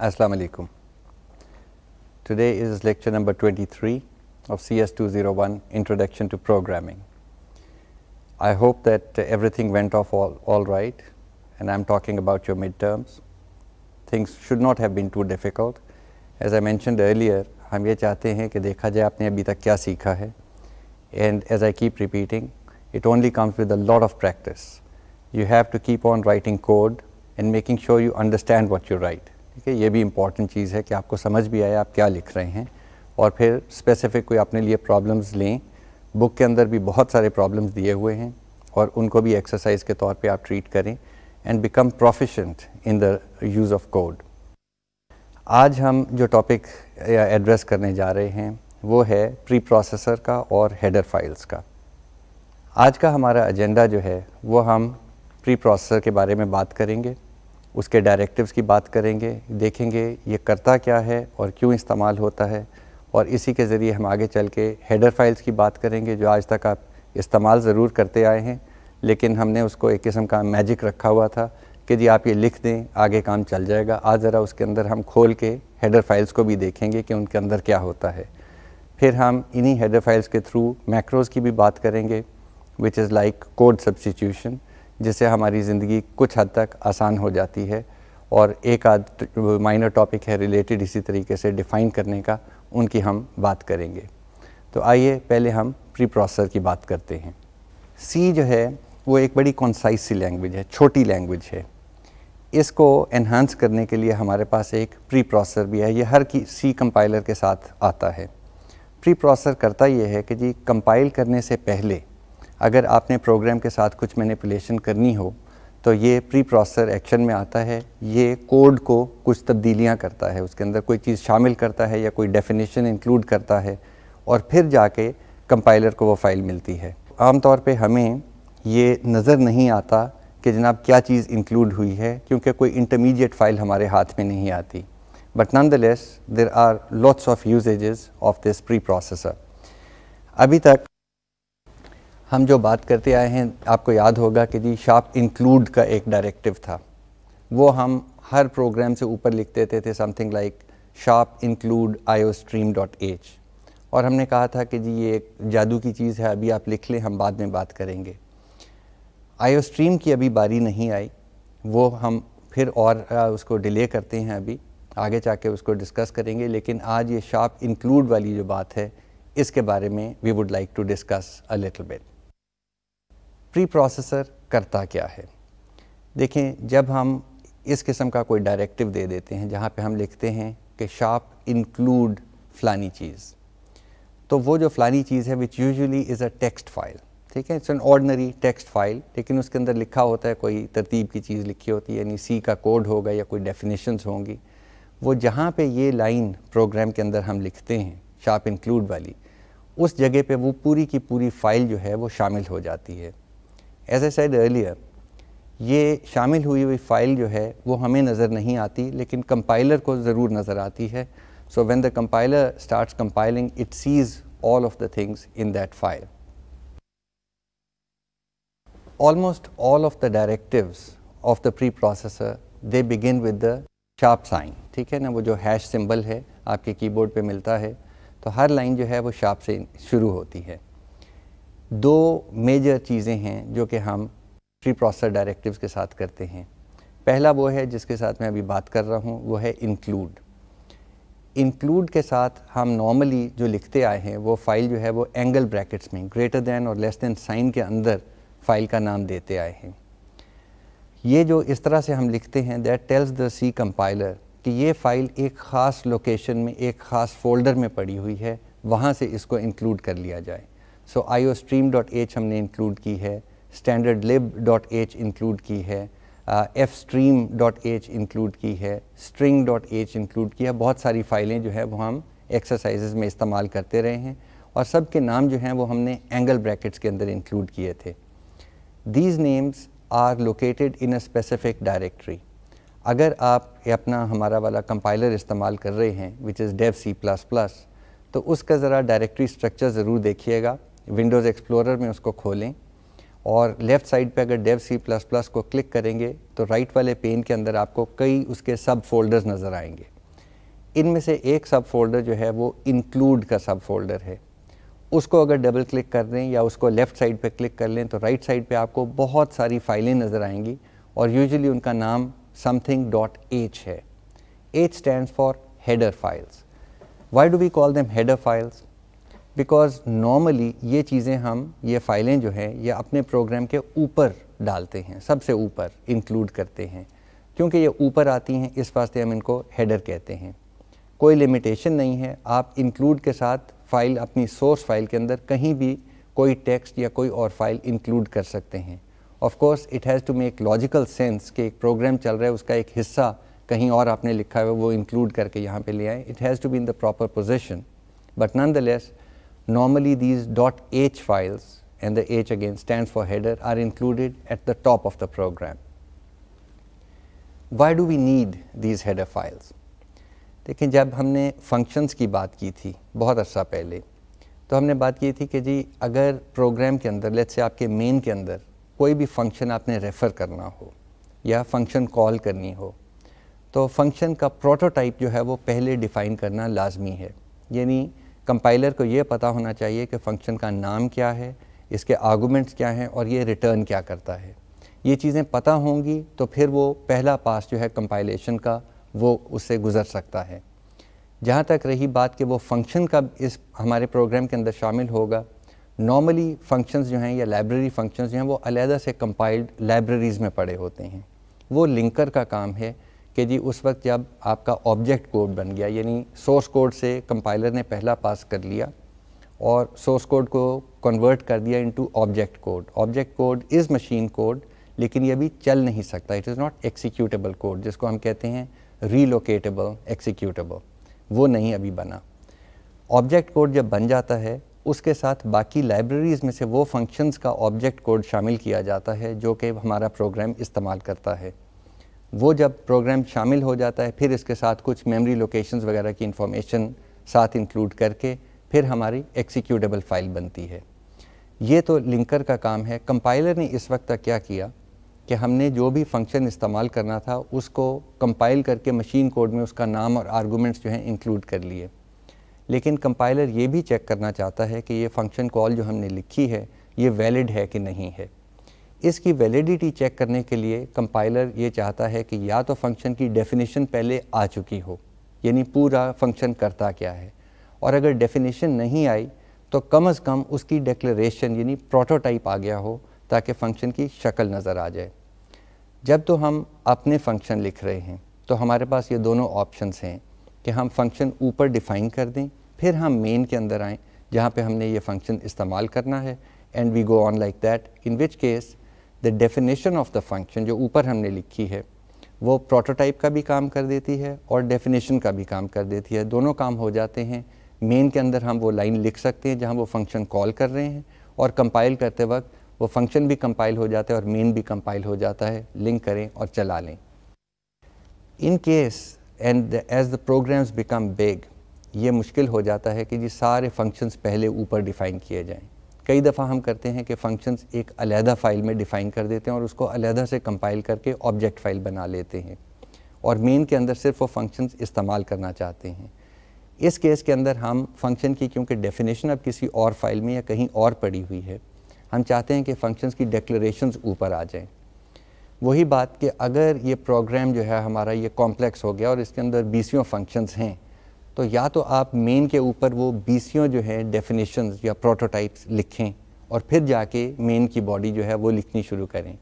Assalamu alaikum. Today is lecture number 23 of CS201 Introduction to Programming. I hope that everything went off all, all right and I'm talking about your midterms. Things should not have been too difficult. As I mentioned earlier, हम ये चाहते हैं कि देखा जाए आपने अभी तक क्या सीखा है and as I keep repeating, it only comes with a lot of practice. You have to keep on writing code and making sure you understand what you write. ठीक है, ये भी इंपॉर्टेंट चीज़ है कि आपको समझ भी आए आप क्या लिख रहे हैं। और फिर स्पेसिफिक कोई अपने लिए प्रॉब्लम्स लें। बुक के अंदर भी बहुत सारे प्रॉब्लम्स दिए हुए हैं और उनको भी एक्सरसाइज के तौर पे आप ट्रीट करें and become proficient in the use of code आज हम जो टॉपिक एड्रेस करने जा रहे हैं, वो है प्री प्रोसेसर का और हेडर फाइल्स का। आज का हमारा एजेंडा जो है, वो हम प्री प्रोसेसर के बारे में बात करेंगे। उसके डायरेक्टिव्स की बात करेंगे, देखेंगे ये करता क्या है और क्यों इस्तेमाल होता है। और इसी के ज़रिए हम आगे चल के हेडर फाइल्स की बात करेंगे, जो आज तक आप इस्तेमाल ज़रूर करते आए हैं, लेकिन हमने उसको एक किस्म का मैजिक रखा हुआ था कि जी आप ये लिख दें, आगे काम चल जाएगा। आज ज़रा उसके अंदर हम खोल के हेडर फाइल्स को भी देखेंगे कि उनके अंदर क्या होता है। फिर हम इन्हीं हेडर फाइल्स के थ्रू मैक्रोज़ की भी बात करेंगे which is like code substitution जिससे हमारी ज़िंदगी कुछ हद तक आसान हो जाती है और एक आध माइनर टॉपिक है रिलेटेड इसी तरीके से डिफ़ाइन करने का, उनकी हम बात करेंगे। तो आइए पहले हम प्री प्रोसेसर की बात करते हैं। सी जो है, वो एक बड़ी कॉन्साइज सी लैंग्वेज है, छोटी लैंग्वेज है। इसको एनहांस करने के लिए हमारे पास एक प्री प्रोसेसर भी है। ये हर की सी कंपाइलर के साथ आता है। प्री प्रोसेसर करता ये है कि जी कंपाइल करने से पहले अगर आपने प्रोग्राम के साथ कुछ मैनिपुलेशन करनी हो तो ये प्री प्रोसेसर एक्शन में आता है। ये कोड को कुछ तब्दीलियाँ करता है। उसके अंदर कोई चीज़ शामिल करता है या कोई डेफिनेशन इंक्लूड करता है और फिर जाके कंपाइलर को वो फ़ाइल मिलती है। आम तौर पे हमें ये नज़र नहीं आता कि जनाब क्या चीज़ इंक्लूड हुई है, क्योंकि कोई इंटरमीडिएट फ़ाइल हमारे हाथ में नहीं आती। But nonetheless there are lots of usages of this preprocessor अभी तक हम जो बात करते आए हैं, आपको याद होगा कि जी शार्प इंक्लूड का एक डायरेक्टिव था। वो हम हर प्रोग्राम से ऊपर लिख देते थे something like sharp include iostream dot H और हमने कहा था कि जी ये एक जादू की चीज़ है, अभी आप लिख लें, हम बाद में बात करेंगे। आयो स्ट्रीम की अभी बारी नहीं आई, वो हम फिर और उसको डिले करते हैं अभी, आगे जाके उसको डिस्कस करेंगे, लेकिन आज ये शार्प इंक्लूड वाली जो बात है, इसके बारे में we would like to discuss a little bit preprocessor करता क्या है? देखें, जब हम इस किस्म का कोई डायरेक्टिव दे देते हैं, जहाँ पे हम लिखते हैं कि शार्प इंक्लूड फ़लानी चीज़ तो वो जो फ़लानी चीज़ है which usually is a text file ठीक है? It's an ordinary text file लेकिन उसके अंदर लिखा होता है, कोई तरतीब की चीज़ लिखी होती है, यानी सी का कोड होगा या कोई डेफिनेशंस होंगी। वो जहाँ पे ये लाइन प्रोग्राम के अंदर हम लिखते हैं शार्प इंक्लूड वाली, उस जगह पे वो पूरी की पूरी फ़ाइल जो है, वो शामिल हो जाती है। एज ए साइड अर्लियर ये शामिल हुई हुई फ़ाइल जो है, वो हमें नज़र नहीं आती, लेकिन कंपाइलर को ज़रूर नज़र आती है। So when the compiler starts compiling it sees all of the things in that file almost all of the directives of the preprocessor, they begin with the sharp sign. ठीक है ना? वो जो हैश सिंबल है, आपके keyboard पे मिलता है तो हर लाइन जो है, वो शार्प से शुरू होती है। दो मेजर चीज़ें हैं जो कि हम प्री प्रोसेसर डायरेक्टिव्स के साथ करते हैं। पहला वो है जिसके साथ मैं अभी बात कर रहा हूँ, वो है इंक्लूड इंक्लूड के साथ हम नॉर्मली जो लिखते आए हैं, वो फ़ाइल जो है वो एंगल ब्रैकेट्स में ग्रेटर दैन और लेस दैन साइन के अंदर फ़ाइल का नाम देते आए हैं। ये जो इस तरह से हम लिखते हैं that tells the C compiler कि ये फ़ाइल एक ख़ास लोकेशन में, एक ख़ास फोल्डर में पड़ी हुई है, वहाँ से इसको इंक्लूड कर लिया जाए। So I O stream dot H हमने इंक्लूड की है standard lib dot H include की है F stream dot H include की है स्ट्रिंग डॉट एच इंक्लूड की है। बहुत सारी फ़ाइलें जो है वो हम एक्सरसाइजेज में इस्तेमाल करते रहे हैं और सब के नाम जो हैं वो हमने एंगल ब्रैकेट्स के अंदर इंक्लूड किए थे। These names are located in a specific directory अगर आप अपना हमारा वाला कंपाइलर इस्तेमाल कर रहे हैं which is Dev C plus plus तो उसका ज़रा डायरेक्टरी स्ट्रक्चर ज़रूर देखिएगा। विंडोज़ एक्सप्लोरर में उसको खोलें और लेफ़्ट साइड पे अगर डेव सी प्लस प्लस को क्लिक करेंगे तो राइट वाले पेन के अंदर आपको कई उसके सब फोल्डर्स नज़र आएँगे। इनमें से एक सब फोल्डर जो है वो इंक्लूड का सब फोल्डर है। उसको अगर डबल क्लिक कर दें या उसको लेफ़्ट साइड पे क्लिक कर लें तो राइट साइड पे आपको बहुत सारी फाइलें नज़र आएँगी और यूजुअली उनका नाम समथिंग डॉट एच है। H stand for header files why do we call them header files because normally ये चीज़ें हम, ये फ़ाइलें जो हैं, ये अपने प्रोग्राम के ऊपर डालते हैं, सबसे ऊपर इंक्लूड करते हैं। क्योंकि ये ऊपर आती हैं, इस वास्ते हम इनको हेडर कहते हैं। कोई लिमिटेशन नहीं है, आप इंक्लूड के साथ फ़ाइल अपनी सोर्स फ़ाइल के अंदर कहीं भी कोई टेक्स्ट या कोई और फ़ाइल इंक्लूड कर सकते हैं। Of course it has to make logical sense कि एक प्रोग्राम चल रहा है, उसका एक हिस्सा कहीं और आपने लिखा है, वो इंक्लूड करके यहाँ पे ले आए। It has to be in the proper position but nonetheless normally, these .h files and the h again stands for header are included at the top of the program. Why do we need these header files? देखिए, जब हमने functions की बात की थी, बहुत अर्सा पहले तो हमने बात की थी कि जी, अगर प्रोग्राम के अंदर लेट्स से आपके मेन के अंदर कोई भी फ़ंक्शन आपने रेफ़र करना हो, या फ़ंक्शन कॉल करनी हो तो फ़ंक्शन का प्रोटोटाइप जो है वो पहले डिफ़ाइन करना लाजमी है यानी कंपाइलर को ये पता होना चाहिए कि फ़ंक्शन का नाम क्या है, इसके आर्गूमेंट्स क्या हैं और ये रिटर्न क्या करता है। ये चीज़ें पता होंगी तो फिर वो पहला पास जो है कंपाइलेशन का, वो उससे गुज़र सकता है। जहाँ तक रही बात कि वो फ़ंक्शन कब इस हमारे प्रोग्राम के अंदर शामिल होगा नॉर्मली फ़ंक्शंस जो हैं या लाइब्रेरी फ़ंक्शंस जो हैं, वो अलहदा से कंपाइल्ड लाइब्रेरीज़ में पड़े होते हैं। वो लिंकर का काम है कि जी उस वक्त जब आपका ऑब्जेक्ट कोड बन गया, यानी सोर्स कोड से कंपाइलर ने पहला पास कर लिया और सोर्स कोड को कन्वर्ट कर दिया into object code object code is machine code लेकिन ये अभी चल नहीं सकता। It is not executable code जिसको हम कहते हैं रीलोकेटेबल एक्सिक्यूटेबल वो नहीं अभी बना। ऑब्जेक्ट कोड जब बन जाता है, उसके साथ बाकी लाइब्रेरीज़ में से वो फ़ंक्शंस का ऑब्जेक्ट कोड शामिल किया जाता है, जो कि हमारा प्रोग्राम इस्तेमाल करता है। वो जब प्रोग्राम शामिल हो जाता है, फिर इसके साथ कुछ मेमोरी लोकेशंस वगैरह की इंफॉर्मेशन साथ इंक्लूड करके फिर हमारी एक्सिक्यूटेबल फ़ाइल बनती है। ये तो लिंकर का काम है। कंपाइलर ने इस वक्त तक क्या किया कि हमने जो भी फ़ंक्शन इस्तेमाल करना था, उसको कंपाइल करके मशीन कोड में उसका नाम और आर्गूमेंट्स जो हैं इंक्लूड कर लिए। लेकिन कंपाइलर ये भी चेक करना चाहता है कि ये फ़ंक्शन कॉल जो हमने लिखी है, ये वैलिड है कि नहीं है। इसकी वैलिडिटी चेक करने के लिए कंपाइलर ये चाहता है कि या तो फ़ंक्शन की डेफिनेशन पहले आ चुकी हो, यानी पूरा फ़ंक्शन करता क्या है। और अगर डेफिनेशन नहीं आई तो कम अज़ कम उसकी डिक्लेरेशन यानी प्रोटोटाइप आ गया हो, ताकि फ़ंक्शन की शक्ल नज़र आ जाए। जब तो हम अपने फ़ंक्शन लिख रहे हैं तो हमारे पास ये दोनों ऑप्शंस हैं कि हम फ़ंक्शन ऊपर डिफ़ाइन कर दें, फिर हम मेन के अंदर आएँ, जहाँ पे हमने ये फ़ंक्शन इस्तेमाल करना है and we go on like that in which case the definition of the function जो ऊपर हमने लिखी है, वो प्रोटोटाइप का भी काम कर देती है और डेफिनेशन का भी काम कर देती है। दोनों काम हो जाते हैं। मेन के अंदर हम वो लाइन लिख सकते हैं जहाँ वो फ़ंक्शन कॉल कर रहे हैं और कंपाइल करते वक्त वो फ़ंक्शन भी कंपाइल हो जाता है और मेन भी कंपाइल हो जाता है। लिंक करें और चला लें। In case and as the programs become big ये मुश्किल हो जाता है कि जी सारे फ़ंक्शंस पहले ऊपर डिफ़ाइन किए जाएँ। कई दफ़ा हम करते हैं कि फ़ंक्शंस एक अलहदा फ़ाइल में डिफ़ाइन कर देते हैं और उसको अलहदा से कंपाइल करके ऑब्जेक्ट फ़ाइल बना लेते हैं। और मेन के अंदर सिर्फ़ वो फ़ंक्शंस इस्तेमाल करना चाहते हैं। इस केस के अंदर हम फ़ंक्शन की, क्योंकि डेफिनेशन अब किसी और फ़ाइल में या कहीं और पड़ी हुई है, हम चाहते हैं कि फ़ंक्शंस की डिक्लेरेशंस ऊपर आ जाएँ। वही बात कि अगर ये प्रोग्राम जो है हमारा ये कॉम्प्लेक्स हो गया और इसके अंदर बीसियों फ़ंक्शंस हैं तो या तो आप मेन के ऊपर वो बीसियों जो है डेफिनेशंस या प्रोटोटाइप्स लिखें और फिर जाके मेन की बॉडी जो है वो लिखनी शुरू करें।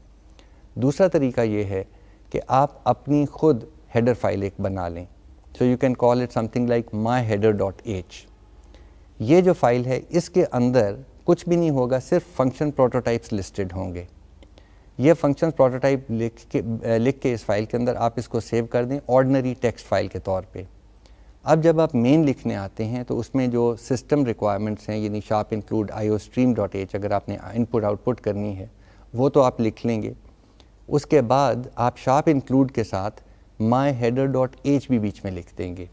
दूसरा तरीका ये है कि आप अपनी खुद हेडर फ़ाइल एक बना लें। So you can call it something like my header dot H ये जो फ़ाइल है, इसके अंदर कुछ भी नहीं होगा, सिर्फ़ फ़ंक्शन प्रोटोटाइप्स लिस्टेड होंगे। ये फ़ंक्शन प्रोटोटाइप लिख के लिख के इस फ़ाइल के अंदर आप इसको सेव कर दें ऑर्डनरी टेक्स्ट फ़ाइल के तौर पे। अब जब आप मेन लिखने आते हैं तो उसमें जो सिस्टम रिक्वायरमेंट्स हैं, यानी sharp include I O stream dot H अगर आपने इनपुट आउटपुट करनी है, वो तो आप लिख लेंगे। उसके बाद आप शार्प इंक्लूड के साथ माई हेडर डॉट एच भी बीच में लिख देंगे।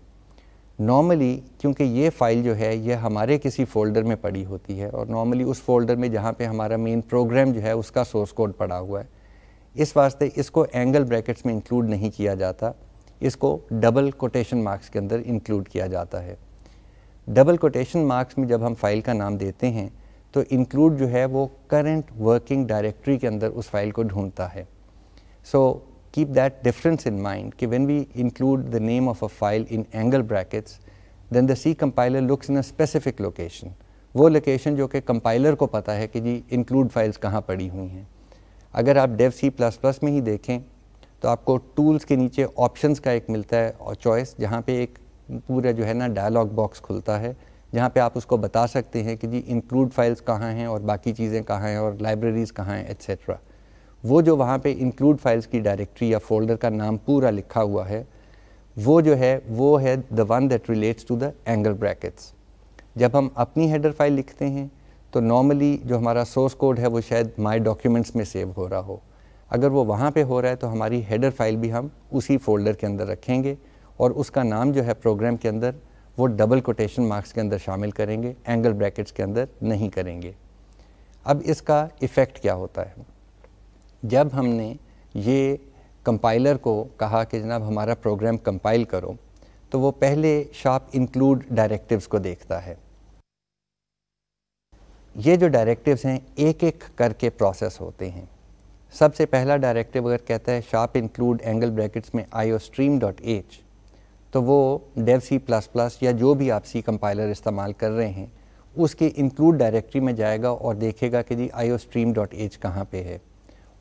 नॉर्मली क्योंकि ये फ़ाइल जो है, ये हमारे किसी फ़ोल्डर में पड़ी होती है, और नॉर्मली उस फोल्डर में जहाँ पे हमारा मेन प्रोग्राम जो है, उसका सोर्स कोड पड़ा हुआ है। इस वास्ते इसको एंगल ब्रैकेट्स में इंक्लूड नहीं किया जाता। इसको डबल कोटेशन मार्क्स के अंदर इंक्लूड किया जाता है। डबल कोटेशन मार्क्स में जब हम फ़ाइल का नाम देते हैं तो इंक्लूड जो है वो करंट वर्किंग डायरेक्टरी के अंदर उस फ़ाइल को ढूंढता है। So keep that difference in mind कि when we include the name of a file in angle brackets then the C compiler looks in a specific location वो लोकेशन जो कि कंपाइलर को पता है कि जी इंक्लूड फाइल्स कहाँ पड़ी हुई हैं। अगर आप डेव सी प्लस प्लस में ही देखें तो आपको टूल्स के नीचे ऑप्शंस का एक मिलता है और चॉइस जहाँ पे एक पूरा जो है ना डायलॉग बॉक्स खुलता है, जहाँ पे आप उसको बता सकते हैं कि जी इंक्लूड फाइल्स कहाँ हैं और बाकी चीज़ें कहाँ हैं और लाइब्रेरीज़ कहाँ हैं एट्सट्रा वो जो वहाँ पे इंक्लूड फाइल्स की डायरेक्टरी या फोल्डर का नाम पूरा लिखा हुआ है, वो जो है, वो है the one that relates to the angle brackets जब हम अपनी हेडर फ़ाइल लिखते हैं तो नॉर्मली जो हमारा सोर्स कोड है, वो शायद माई डॉक्यूमेंट्स में सेव हो रहा हो। अगर वो वहाँ पे हो रहा है तो हमारी हेडर फ़ाइल भी हम उसी फोल्डर के अंदर रखेंगे और उसका नाम जो है प्रोग्राम के अंदर वो डबल कोटेशन मार्क्स के अंदर शामिल करेंगे एंगल ब्रैकेट्स के अंदर नहीं करेंगे। अब इसका इफ़ेक्ट क्या होता है? जब हमने ये कंपाइलर को कहा कि जनाब हमारा प्रोग्राम कंपाइल करो तो वो पहले शार्प इंक्लूड डायरेक्टिव्स को देखता है। ये जो डायरेक्टिव्स हैं एक एक करके प्रोसेस होते हैं। सबसे पहला डायरेक्टिव अगर कहता है शार्प इंक्लूड एंगल ब्रैकेट्स में I O stream dot H तो वो डेव सी प्लस प्लस या जो भी आप सी कंपाइलर इस्तेमाल कर रहे हैं, उसके इंक्लूड डायरेक्टरी में जाएगा और देखेगा कि जी I O stream dot H कहाँ पर है।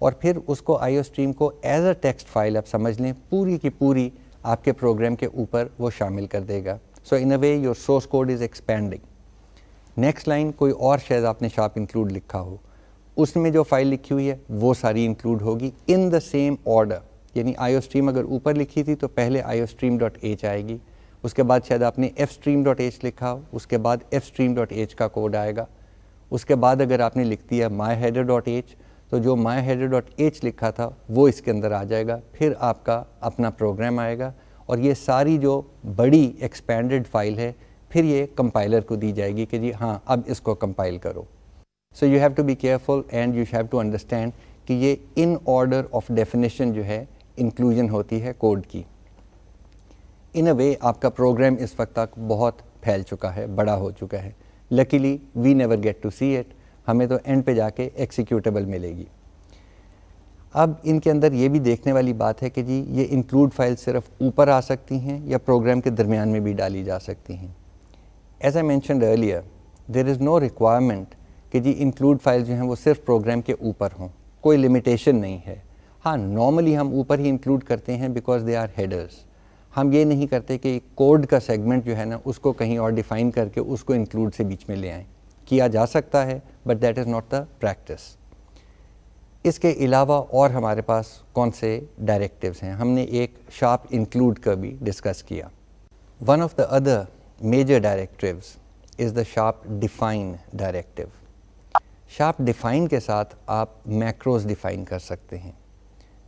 और फिर उसको आई ओ स्ट्रीम को एज अ टेक्स्ट फ़ाइल आप समझ लें, पूरी की पूरी आपके प्रोग्राम के ऊपर वो शामिल कर देगा। So in a way your source code is expanding next line कोई और शायद आपने शार्प इंक्लूड लिखा हो। उसमें जो फ़ाइल लिखी हुई है, वो सारी इंक्लूड होगी इन द सेम ऑर्डर यानी आईओ स्ट्रीम अगर ऊपर लिखी थी तो पहले आई स्ट्रीम डॉट एच आएगी, उसके बाद शायद आपने एफ़ स्ट्रीम डॉट एच लिखा हो उसके बाद एफ़ स्ट्रीम डॉट एच का कोड आएगा, उसके बाद अगर आपने लिख दिया माई हेडर डॉट एच तो जो माई हेडर डॉट एच लिखा था, वो इसके अंदर आ जाएगा, फिर आपका अपना प्रोग्राम आएगा, और ये सारी जो बड़ी एक्सपेंडेड फ़ाइल है, फिर ये कंपाइलर को दी जाएगी कि जी हाँ अब इसको कंपाइल करो। So you have to be careful and you have to understand कि ये इन ऑर्डर ऑफ़ डेफिनेशन जो है इंक्लूजन होती है कोड की। इन अ वे आपका प्रोग्राम इस वक्त तक बहुत फैल चुका है, बड़ा हो चुका है। Luckily we never get to see it हमें तो एंड पे जाके एक्सिक्यूटेबल मिलेगी। अब इनके अंदर ये भी देखने वाली बात है कि जी, ये इंक्लूड फ़ाइल सिर्फ़ ऊपर आ सकती हैं या प्रोग्राम के दरमियान में भी डाली जा सकती हैं। As I mention earlier there is no requirement कि जी इंक्लूड फ़ाइल जो हैं वो सिर्फ़ प्रोग्राम के ऊपर हों, कोई लिमिटेशन नहीं है। हाँ नॉर्मली हम ऊपर ही इंक्लूड करते हैं बिकॉज़ दे आर हेडर्स हम ये नहीं करते कि कोड का सेगमेंट जो है ना, उसको कहीं और डिफ़ाइन करके उसको इंक्लूड से बीच में ले आएँ। किया जा सकता है but that is not the practice इसके अलावा और हमारे पास कौन से डायरेक्टिव्स हैं? हमने एक शार्प इंक्लूड का भी डिस्कस किया। One of the other major directives is the sharp define directive sharp define के साथ आप मैक्रोज डिफाइन कर सकते हैं।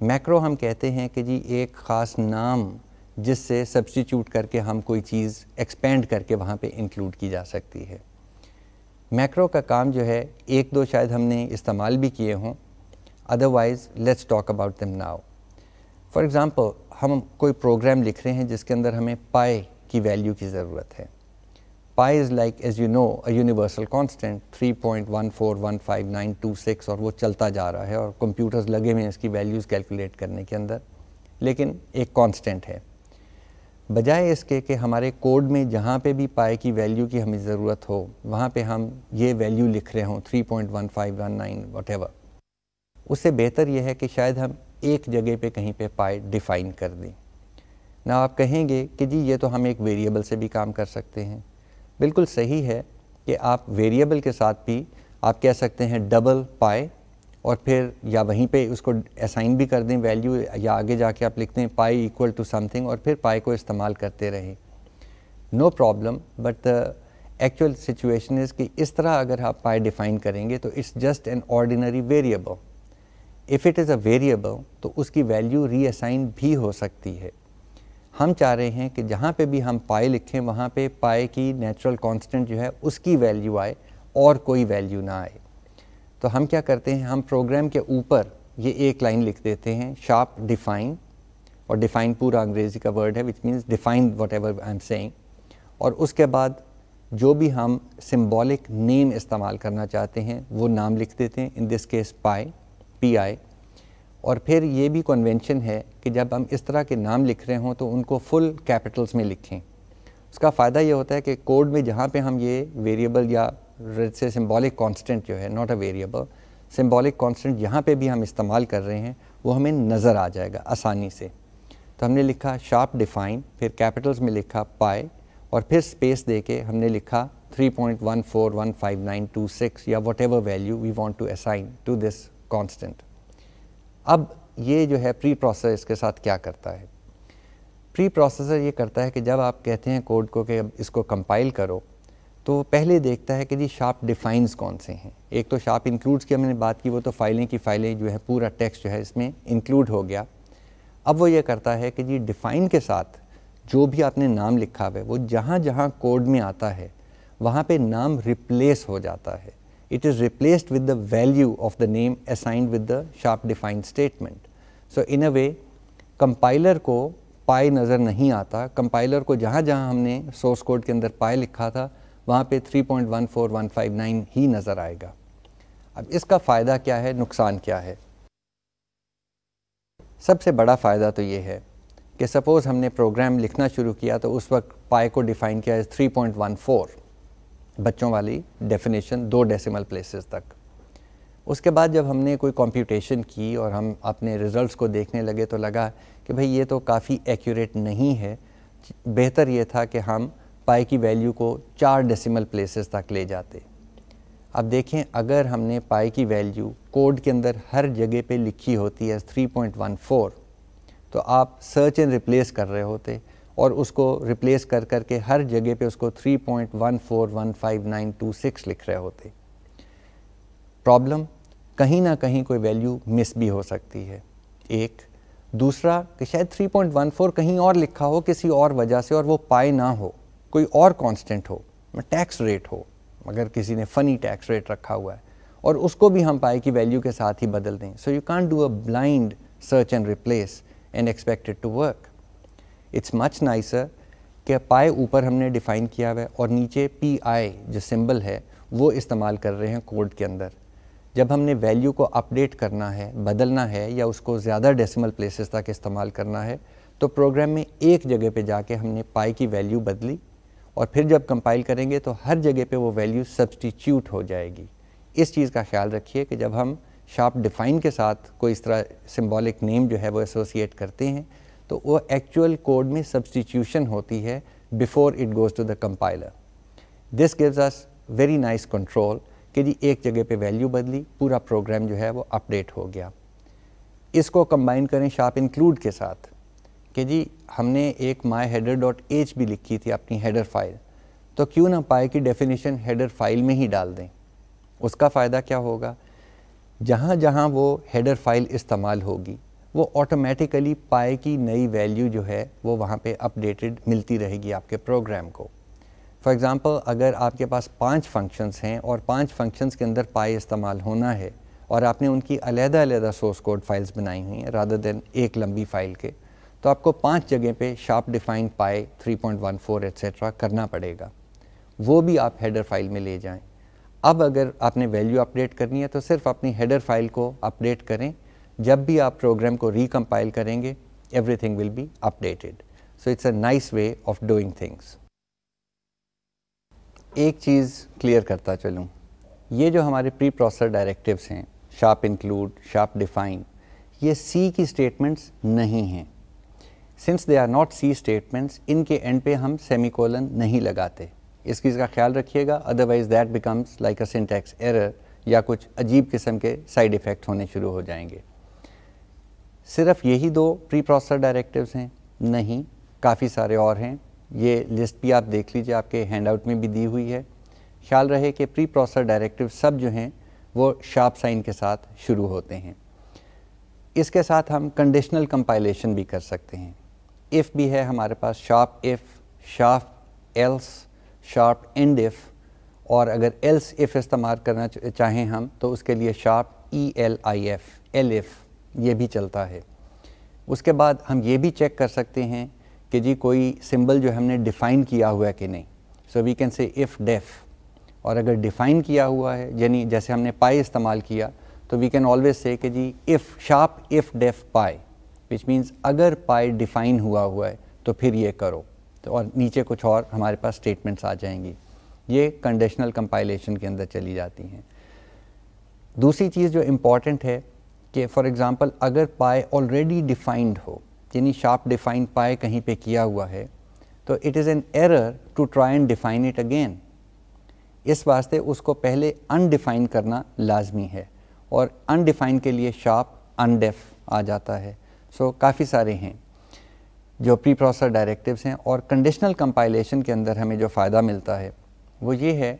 मैक्रो हम कहते हैं कि जी एक ख़ास नाम जिससे सब्सटीट्यूट करके हम कोई चीज़ एक्सपेंड करके वहाँ पे इंक्लूड की जा सकती है। मैक्रो का काम जो है, एक दो शायद हमने इस्तेमाल भी किए हों। Otherwise let's talk about them now for example हम कोई प्रोग्राम लिख रहे हैं जिसके अंदर हमें पाए की वैल्यू की ज़रूरत है। Pi is like as you know a universal constant 3.141596 और वो चलता जा रहा है और कंप्यूटर्स लगे हुए हैं इसकी वैल्यूज़ कैलकुलेट करने के अंदर। लेकिन एक कांस्टेंट है। बजाय इसके कि हमारे कोड में जहाँ पे भी पाए की वैल्यू की हमें ज़रूरत हो, वहाँ पे हम ये वैल्यू लिख रहे हों 3.1519 वटेवर उससे बेहतर यह है कि शायद हम एक जगह पे कहीं पे पाए डिफ़ाइन कर दें। ना आप कहेंगे कि जी, ये तो हम एक वेरिएबल से भी काम कर सकते हैं। बिल्कुल सही है कि आप वेरिएबल के साथ भी आप कह सकते हैं डबल पाए और फिर या वहीं पे उसको असाइन भी कर दें वैल्यू या आगे जाके आप लिखते हैं पाई इक्वल टू समथिंग और फिर पाई को इस्तेमाल करते रहें। No problem but the actual situation is कि इस तरह अगर आप पाई डिफ़ाइन करेंगे तो it's just an ordinary variable if it is a variable तो उसकी वैल्यू रीअसाइन भी हो सकती है। हम चाह रहे हैं कि जहाँ पे भी हम पाए लिखें, वहाँ पे पाए की नेचुरल कांस्टेंट जो है, उसकी वैल्यू आए और कोई वैल्यू ना आए। तो हम क्या करते हैं, हम प्रोग्राम के ऊपर ये एक लाइन लिख देते हैं शार्प डिफाइन और डिफाइन पूरा अंग्रेज़ी का वर्ड है which means define whatever I am saying और उसके बाद जो भी हम सिम्बॉलिक नेम इस्तेमाल करना चाहते हैं, वो नाम लिख देते हैं in this case pi P I और फिर ये भी कन्वेंशन है कि जब हम इस तरह के नाम लिख रहे हों तो उनको फुल कैपिटल्स में लिखें। उसका फ़ायदा ये होता है कि कोड में जहाँ पे हम ये वेरिएबल या से सिम्बॉलिक कांस्टेंट जो है not a variable symbolic constant जहाँ पे भी हम इस्तेमाल कर रहे हैं, वो हमें नज़र आ जाएगा आसानी से। तो हमने लिखा शार्प डिफाइन फिर कैपिटल्स में लिखा पाए और फिर स्पेस दे के हमने लिखा 3.141596 या whatever value we want to assign to this constant अब ये जो है प्री प्रोसेसर इसके साथ क्या करता है? प्री प्रोसेसर ये करता है कि जब आप कहते हैं कोड को कि अब इसको कंपाइल करो तो पहले देखता है कि जी शार्प डिफाइंस कौन से हैं। एक तो शार्प इंक्लूड्स की हमने बात की, वो तो फाइलें की फाइलें जो है, पूरा टेक्स्ट जो है इसमें इंक्लूड हो गया। अब वो ये करता है कि जी डिफ़ाइन के साथ जो भी आपने नाम लिखा हुआ है, वो जहाँ जहाँ कोड में आता है, वहाँ पे नाम रिप्लेस हो जाता है। It is replaced with the value of the name assigned with the sharp defined statement so in a way compiler को पाई नज़र नहीं आता। कंपाइलर को जहाँ जहाँ हमने सोर्स कोड के अंदर पाई लिखा था, वहाँ पे 3.14159 ही नज़र आएगा। अब इसका फ़ायदा क्या है? नुकसान क्या है? सबसे बड़ा फ़ायदा तो ये है कि सपोज़ हमने प्रोग्राम लिखना शुरू किया तो उस वक्त पाई को डिफ़ाइन किया एज 3.14 बच्चों वाली डेफिनेशन दो डेसिमल प्लेसेस तक। उसके बाद जब हमने कोई कंप्यूटेशन की और हम अपने रिज़ल्ट्स को देखने लगे तो लगा कि भाई ये तो काफ़ी एक्यूरेट नहीं है। बेहतर ये था कि हम पाई की वैल्यू को चार डेसिमल प्लेसेस तक ले जाते। अब देखें, अगर हमने पाई की वैल्यू कोड के अंदर हर जगह पे लिखी होती है 3.14 तो आप सर्च एंड रिप्लेस कर रहे होते। और उसको रिप्लेस कर कर के हर जगह पे उसको 3.141596 लिख रहे होते। प्रॉब्लम कहीं ना कहीं कोई वैल्यू मिस भी हो सकती है। एक, दूसरा, कि शायद 3.14 कहीं और लिखा हो, किसी और वजह से, और वो पाए ना हो, कोई और कांस्टेंट हो टैक्स रेट हो अगर किसी ने फ़नी टैक्स रेट रखा हुआ है, और उसको भी हम पाए की वैल्यू के साथ ही बदल दें। So you can do a blind search and replace and expected to work it's much nicer कि पाए ऊपर हमने डिफ़ाइन किया हुआ है और नीचे पी आई जो सिंबल है, वो इस्तेमाल कर रहे हैं कोड के अंदर। जब हमने वैल्यू को अपडेट करना है, बदलना है या उसको ज़्यादा डेसिमल प्लेसेस तक इस्तेमाल करना है तो प्रोग्राम में एक जगह पे जाके हमने पाई की वैल्यू बदली और फिर जब कंपाइल करेंगे तो हर जगह पे वो वैल्यू सब्सटीट्यूट हो जाएगी। इस चीज़ का ख्याल रखिए कि जब हम शार्प डिफ़ाइन के साथ कोई इस तरह सिम्बॉलिक नेम जो है वो एसोसिएट करते हैं तो वो एक्चुअल कोड में सब्सटीट्यूशन होती है before it goes to the compiler this gives us very nice control कि जी एक जगह पे वैल्यू बदली, पूरा प्रोग्राम जो है वो अपडेट हो गया। इसको कंबाइन करें शार्प इंक्लूड के साथ। कि जी हमने एक माई हेडर डॉट एच भी लिखी थी अपनी हेडर फ़ाइल तो क्यों ना पाए कि डेफिनेशन हेडर फ़ाइल में ही डाल दें। उसका फ़ायदा क्या होगा? जहाँ जहाँ वो हेडर फ़ाइल इस्तेमाल होगी। वो ऑटोमेटिकली पाए की नई वैल्यू जो है, वो वहाँ पे अपडेटेड मिलती रहेगी आपके प्रोग्राम को। फॉर एग्ज़ाम्पल अगर आपके पास पाँच फ़ंक्शंस हैं और पाँच फ़ंक्शंस के अंदर पाए इस्तेमाल होना है, और आपने उनकी अलहदा अलहदा सोर्स कोड फाइल्स बनाई हुई हैं रादर देन एक लंबी फ़ाइल के तो आपको पाँच जगह पे शार्प डिफाइंड पाए 3.14 एट्सेट्रा करना पड़ेगा। वो भी आप हेडर फ़ाइल में ले जाएँ। अब अगर आपने वैल्यू अपडेट करनी है तो सिर्फ़ अपनी हेडर फ़ाइल को अपडेट करें जब भी आप प्रोग्राम को रिकम्पाइल करेंगे everything will be updated so it's a nice way of doing things एक चीज़ क्लियर करता चलूँ। ये जो हमारे प्री प्रोसेसर डायरेक्टिव्स हैं शार्प इंक्लूड शार्प डिफाइन ये सी की स्टेटमेंट्स नहीं हैं। Since they are not C statements इनके एंड पे हम सेमिकोलन नहीं लगाते। इस चीज़ का ख्याल रखिएगा otherwise that becomes like a syntax error या कुछ अजीब किस्म के साइड इफ़ेक्ट होने शुरू हो जाएँगे। सिर्फ़ यही दो प्री प्रोसेसर डायरेक्टिव्स हैं, नहीं, काफ़ी सारे और हैं। ये लिस्ट भी आप देख लीजिए, आपके हैंडआउट में भी दी हुई है। ख्याल रहे कि प्री प्रोसेसर डायरेक्टिव सब जो हैं, वो शार्प साइन के साथ शुरू होते हैं। इसके साथ हम कंडीशनल कंपाइलेशन भी कर सकते हैं। इफ़ भी है हमारे पास sharp if sharp else sharp end if और अगर एल्स इफ़ इस्तेमाल करना चाहें हम तो उसके लिए sharp E L I F el if ये भी चलता है। उसके बाद हम ये भी चेक कर सकते हैं कि जी कोई सिंबल जो हमने डिफ़ाइन किया हुआ है कि नहीं। So we can say if def और अगर डिफ़ाइन किया हुआ है, यानी जैसे हमने पाई इस्तेमाल किया तो वी कैन ऑलवेज से कि जी if sharp if def pi which means अगर पाई डिफ़ाइन हुआ हुआ है तो फिर ये करो। तो और नीचे कुछ और हमारे पास स्टेटमेंट्स आ जाएँगी। ये कंडीशनल कंपाइलेशन के अंदर चली जाती हैं। दूसरी चीज़ जो इंपॉर्टेंट है कि फॉर एग्ज़ाम्पल अगर पाए ऑलरेडी डिफाइंड हो यानी शार्प डिफाइंड पाए कहीं पे किया हुआ है तो it is an error to try and define it again इस वास्ते उसको पहले अनडिफाइन करना लाजमी है और अनडिफाइन के लिए शार्प अनडेफ आ जाता है। सो so, काफ़ी सारे हैं जो प्री प्रोसेसर डायरेक्टिव्स हैं और कंडीशनल कंपाइलेशन के अंदर हमें जो फ़ायदा मिलता है वो ये है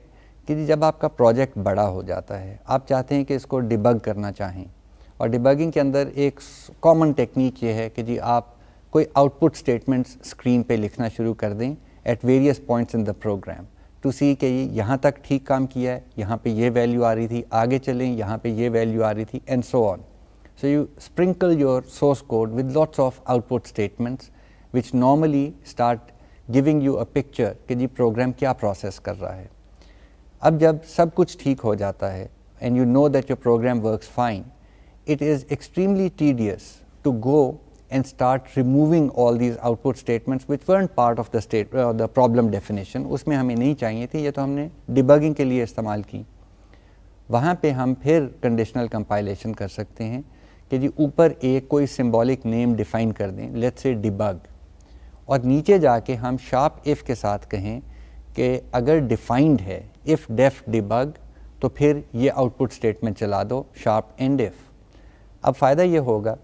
कि जब आपका प्रोजेक्ट बड़ा हो जाता है आप चाहते हैं कि इसको डिबग करना चाहें और डिबगिंग के अंदर एक कॉमन टेक्निक ये है कि जी आप कोई आउटपुट स्टेटमेंट्स स्क्रीन पे लिखना शुरू कर दें at various points in the program to see कि ये यहाँ तक ठीक काम किया है, यहाँ पे ये वैल्यू आ रही थी, आगे चलें, यहाँ पे ये वैल्यू आ रही थी and so on so you sprinkle your source code with lots of output statements which normally start giving you a picture कि जी प्रोग्राम क्या प्रोसेस कर रहा है। अब जब सब कुछ ठीक हो जाता है and you know that your program works fine it is extremely tedious to go and start removing all these output statements which weren't part of the state uh, the problem definition उसमें हमें नहीं चाहिए थी ये तो हमने debugging के लिए इस्तेमाल की वहाँ पे हम फिर conditional compilation कर सकते हैं कि जी ऊपर एक कोई symbolic name define कर दें let's say debug और नीचे जाके हम sharp if के साथ कहें कि अगर defined है if def debug तो फिर ये output statement चला दो sharp end if अब फ़ायदा ये होगा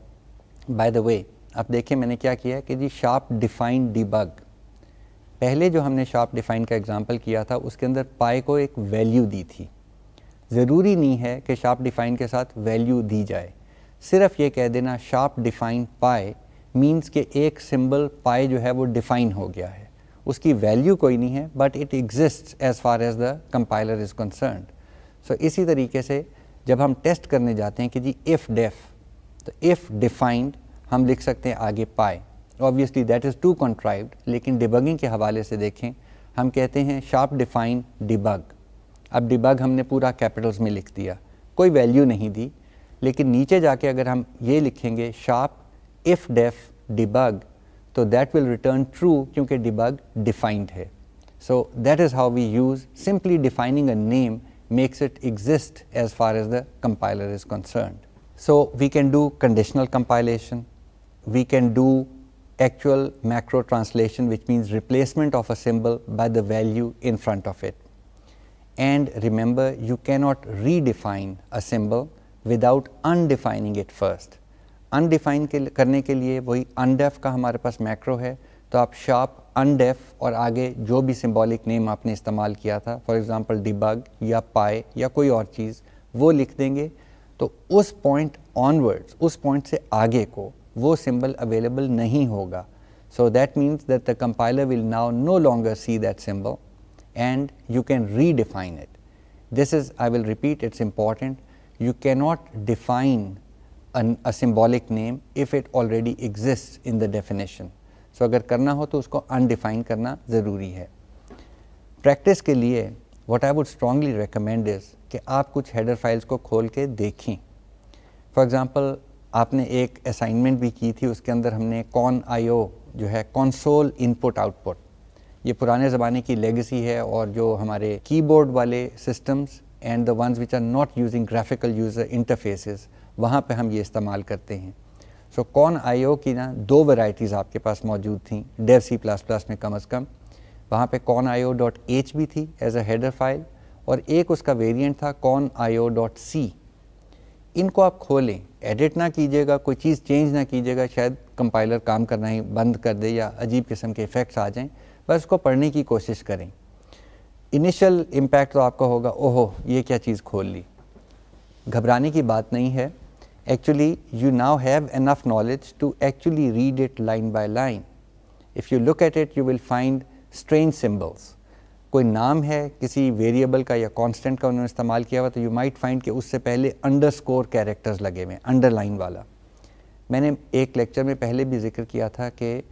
बाय द वे अब देखिए मैंने क्या किया कि जी शार्प डिफाइन डिबग पहले जो हमने शार्प डिफाइन का एग्जांपल किया था, उसके अंदर पाए को एक वैल्यू दी थी। ज़रूरी नहीं है कि शार्प डिफाइन के साथ वैल्यू दी जाए। सिर्फ़ ये कह देना शार्प डिफाइन पाए मीन्स के एक सिंबल पाए जो है वो डिफाइन हो गया है। उसकी वैल्यू कोई नहीं है but it exist as far as the compiler is concern so इसी तरीके से जब हम टेस्ट करने जाते हैं कि जी इफ़ डेफ तो इफ़ डिफाइंड हम लिख सकते हैं आगे पाए। Obviously that is too contrived लेकिन डिबगिंग के हवाले से देखें, हम कहते हैं शार्प डिफाइन डिबग अब डिबग हमने पूरा कैपिटल्स में लिख दिया। कोई वैल्यू नहीं दी, लेकिन नीचे जाके अगर हम ये लिखेंगे शार्प इफ़ डेफ डिबग तो दैट विल रिटर्न ट्रू क्योंकि डिबग डिफाइंड है। So that is how we use simply defining a name makes it exist as far as the compiler is concerned. So we can do conditional compilation, we can do actual macro translation which means replacement of a symbol by the value in front of it. And remember you cannot redefine a symbol without undefining it first. Undefined के करने के लिए वही undef का हमारे पास macro है तो आप sharp अनडेफ और आगे जो भी सिंबॉलिक नेम आपने इस्तेमाल किया था फॉर एग्ज़ाम्पल डिबग या पाए या कोई और चीज़ वो लिख देंगे तो उस पॉइंट ऑनवर्ड्स उस पॉइंट से आगे को वो सिंबल अवेलेबल नहीं होगा। So that means that the compiler will now no longer see that symbol and you can redefine it is I will repeat it's important. You cannot define an, a symbolic name if it already exists in the definition. So अगर करना हो तो उसको undefine करना ज़रूरी है। Practice के लिए what I would strongly recommend is कि आप कुछ हेडर फाइल्स को खोल के देखें। फॉर एग्ज़ाम्पल आपने एक असाइनमेंट भी की थी, उसके अंदर हमने कॉन आईओ जो है कॉन्सोल इनपुट आउटपुट ये पुराने ज़माने की लेगेसी है और जो हमारे कीबोर्ड वाले systems and the ones which are not using graphical user interfaces वहाँ पे हम ये इस्तेमाल करते हैं। सो कौन आई की ना दो वेराइटीज़ आपके पास मौजूद थी डेव सी प्लस प्लस में कम अज़ कम वहाँ पे कौन आई ओ डॉट एच भी थी एज अ हेडर फ़ाइल और एक उसका वेरिएंट था कौन आई ओ डॉट सी इनको आप खोलें एडिट ना कीजिएगा, कोई चीज़ चेंज ना कीजिएगा, शायद कंपाइलर काम करना ही बंद कर दे या अजीब किस्म के इफ़ेक्ट्स आ जाएँ, बस उसको पढ़ने की कोशिश करें। इनिशियल इम्पैक्ट तो आपका होगा, ओहो, ये क्या चीज़ खोल ली। घबराने की बात नहीं है। Actually you now have enough knowledge to actually read it line by line if you look at it you will find strange symbols कोई नाम है, किसी वेरिएबल का या कांस्टेंट का उन्होंने इस्तेमाल किया हुआ तो यू माइट फाइंड कि उससे पहले अंडरस्कोर कैरेक्टर्स लगे हुए अंडरलाइन वाला। मैंने एक लेक्चर में पहले भी ज़िक्र किया था कि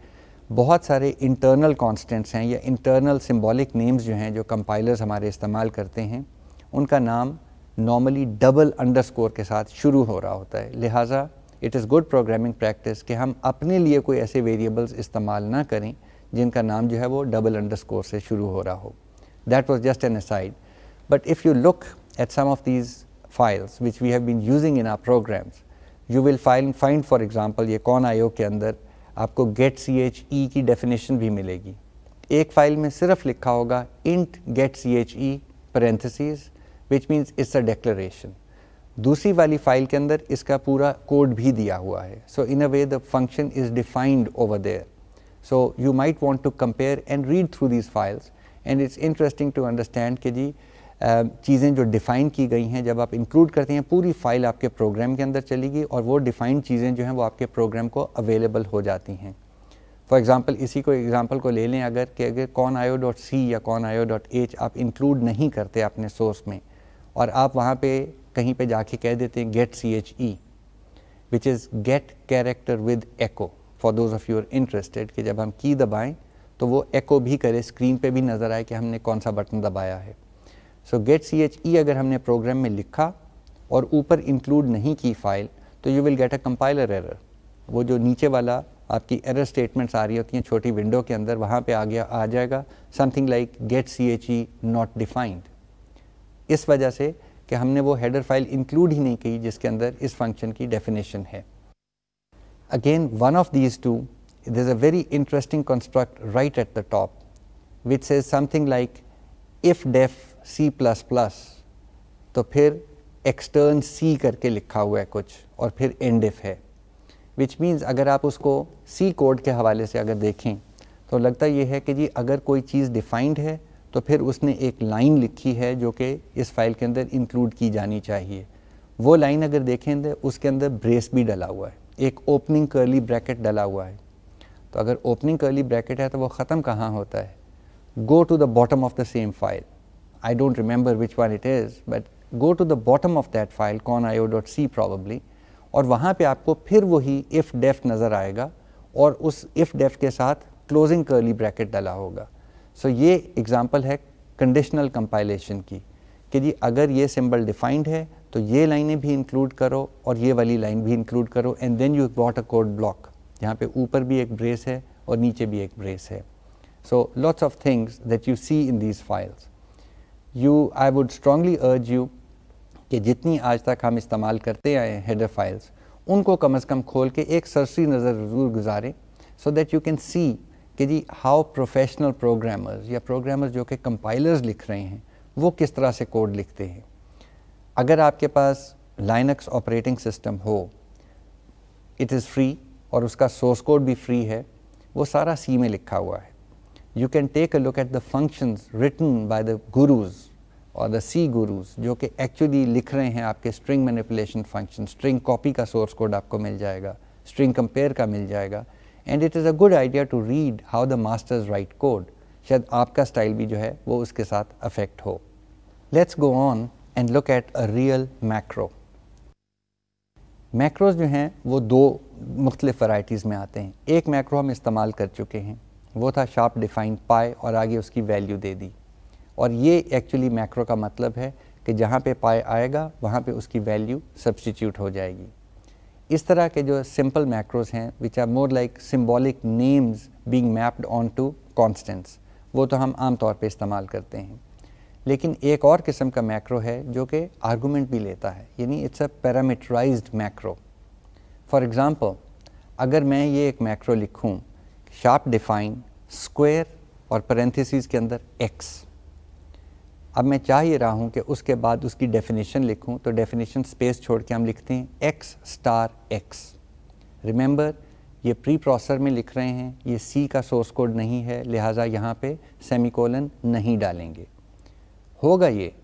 बहुत सारे इंटरनल कांस्टेंट्स हैं या इंटरनल सिंबॉलिक नेम्स जो हैं, जो कंपाइलर्स हमारे इस्तेमाल करते हैं, उनका नाम नॉर्मली डबल अंडरस्कोर के साथ शुरू हो रहा होता है। लिहाजा it is good programming practice कि हम अपने लिए कोई ऐसे वेरिएबल्स इस्तेमाल ना करें जिनका नाम जो है वो डबल अंडरस्कोर से शुरू हो रहा हो। That was just an aside but if you look at some of these files which we have been using in our programs you will file find for example ये कौन आयो के अंदर आपको गेट सी एच ई की definition भी मिलेगी। एक फ़ाइल में सिर्फ़ लिखा होगा int get C H E parenthesis which means it's a declaration दूसरी वाली फ़ाइल के अंदर इसका पूरा कोड भी दिया हुआ है। So in a way the function is defined over there so you might want to compare and read through these files and it's interesting to understand कि जी चीज़ें जो डिफ़ाइन की गई हैं, जब आप इंक्लूड करते हैं, पूरी फ़ाइल आपके प्रोग्राम के अंदर चलेगी और वो डिफ़ाइंड चीज़ें जो हैं, वो आपके प्रोग्राम को अवेलेबल हो जाती हैं। फॉर एग्ज़ाम्पल इसी को एग्ज़ाम्पल को ले लें अगर कि अगर कौन आयो डॉट सी या कौन आयो डॉट एच आप इंक्लूड नहीं करते अपने सोर्स में और आप वहाँ पे कहीं पे जाके कह देते हैं get C H E which is get character with echo for those of your interested कि जब हम की दबाएँ तो वो एको भी करे स्क्रीन पे भी नज़र आए कि हमने कौन सा बटन दबाया है। सो गेट सी एच ई अगर हमने प्रोग्राम में लिखा और ऊपर इंक्लूड नहीं की फ़ाइल तो you will get a compiler error वो जो नीचे वाला आपकी एरर स्टेटमेंट्स आ रही होती हैं, छोटी विंडो के अंदर, वहाँ पे आ गया, आ जाएगा। Something like get C H E not defined इस वजह से कि हमने वो हेडर फ़ाइल इंक्लूड ही नहीं की, जिसके अंदर इस फ़ंक्शन की डेफिनेशन है। Again one of these two there's a very interesting construct right at the top, which says something like, if def c plus plus तो फिर एक्सटर्न सी करके लिखा हुआ है कुछ, और फिर एंड है विच मीन्स अगर आप उसको सी कोड के हवाले से अगर देखें तो लगता ये है कि जी अगर कोई चीज़ डिफाइंड है तो फिर उसने एक लाइन लिखी है जो कि इस फ़ाइल के अंदर इंक्लूड की जानी चाहिए। वो लाइन अगर देखें तो उसके अंदर ब्रेस भी डला हुआ है। एक ओपनिंग कर्ली ब्रैकेट डला हुआ है। तो अगर ओपनिंग कर्ली ब्रैकेट है तो वो ख़त्म कहाँ होता है? Go to the bottom of the same file I don't remember which one it is but go to the bottom of that file con I O dot C probably और वहाँ पे आपको फिर वही इफ़ डेफ नज़र आएगा और उस इफ़ डेफ के साथ क्लोजिंग कर्ली ब्रैकेट डला होगा। सो so ये एग्ज़ाम्पल है कंडीशनल कंपाइलेशन की, कि जी अगर ये सिंबल डिफाइंड है तो ये लाइनें भी इंक्लूड करो और ये वाली लाइन भी इंक्लूड करो and then you got a code block यहाँ पे ऊपर भी एक ब्रेस है और नीचे भी एक ब्रेस है। So lots of things that you see in these files you I would strongly urge you कि जितनी आज तक हम इस्तेमाल करते आए हेडर फाइल्स उनको कम अज़ कम खोल के एक सरसरी नज़र ज़रूर गुजारें so that you can see कि जी हाउ प्रोफेशनल प्रोग्रामर्स या प्रोग्रामर्स जो कि कंपाइलर्स लिख रहे हैं, वो किस तरह से कोड लिखते हैं। अगर आपके पास लाइनक्स ऑपरेटिंग सिस्टम हो इट इज़ फ्री और उसका सोर्स कोड भी फ्री है, वो सारा सी में लिखा हुआ है। You can take a look at the functions written by the gurus और द सी गुरुज जो कि एक्चुअली लिख रहे हैं आपके string manipulation function string copy का सोर्स कोड आपको मिल जाएगा स्ट्रिंग कंपेयर का मिल जाएगा and it is a good idea to read how the masters write code शायद आपका स्टाइल भी जो है, वो उसके साथ अफेक्ट हो। Let's go on and look at a real macro macros जो हैं, वो दो मुख्तलिफ़ वराइटीज़ में आते हैं। एक मैक्रो हम इस्तेमाल कर चुके हैं, वो था शार्प डिफाइंड पाए और आगे उसकी वैल्यू दे दी। और ये एक्चुअली मैक्रो का मतलब है कि जहाँ पे पाए आएगा, वहाँ पे उसकी वैल्यू सब्सटीट्यूट हो जाएगी। इस तरह के जो सिंपल मैक्रोज हैं which are more like symbolic names being mapped on to constants वो तो हम आम तौर पे इस्तेमाल करते हैं। लेकिन एक और किस्म का मैक्रो है जो कि आर्गूमेंट भी लेता है। यानी it's a parameterized macro for example अगर मैं ये एक मैक्रो लिखूँ शार्प डिफाइन स्क्वायर और पेरेंथिस के अंदर एक्स अब मैं चाह ये रहा हूँ कि उसके बाद उसकी डेफिनेशन लिखूँ तो डेफिनेशन स्पेस छोड़ के हम लिखते हैं एक्स स्टार एक्स रिमेंबर ये प्री प्रोसेसर में लिख रहे हैं, ये सी का सोर्स कोड नहीं है, लिहाजा यहाँ पे सेमिकोलन नहीं डालेंगे। होगा ये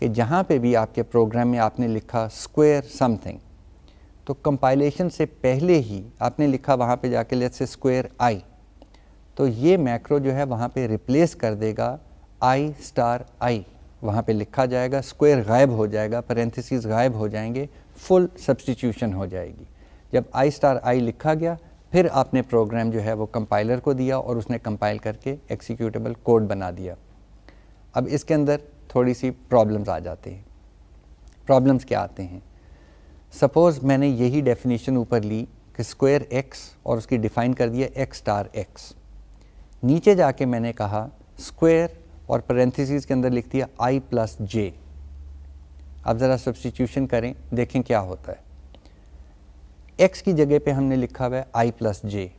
कि जहाँ पे भी आपके प्रोग्राम में आपने लिखा स्क्वायर समथिंग तो कंपाइलेशन से पहले ही आपने लिखा वहाँ पे जाके लेट्स से स्क्वायर आई तो ये मैक्रो जो है वहाँ पे रिप्लेस कर देगा आई स्टार आई वहाँ पे लिखा जाएगा स्क्वायर गायब हो जाएगा पेरेंथिस गायब हो जाएँगे फुल सब्सटीट्यूशन हो जाएगी। जब आई स्टार आई लिखा गया, फिर आपने प्रोग्राम जो है वो कंपाइलर को दिया और उसने कंपाइल करके एक्सिक्यूटेबल कोड बना दिया। अब इसके अंदर थोड़ी सी प्रॉब्लम्स आ जाते हैं। प्रॉब्लम्स क्या आते हैं? सपोज़ मैंने यही डेफिनेशन ऊपर ली कि स्क्वायर एक्स और उसकी डिफ़ाइन कर दिया एक्स स्टार एक्स नीचे जाके मैंने कहा स्क्वायर और पेरेंथिस के अंदर लिख दिया आई प्लस जे अब ज़रा सब्सटीट्यूशन करें, देखें क्या होता है। एक्स की जगह पे हमने लिखा हुआ है आई प्लस जे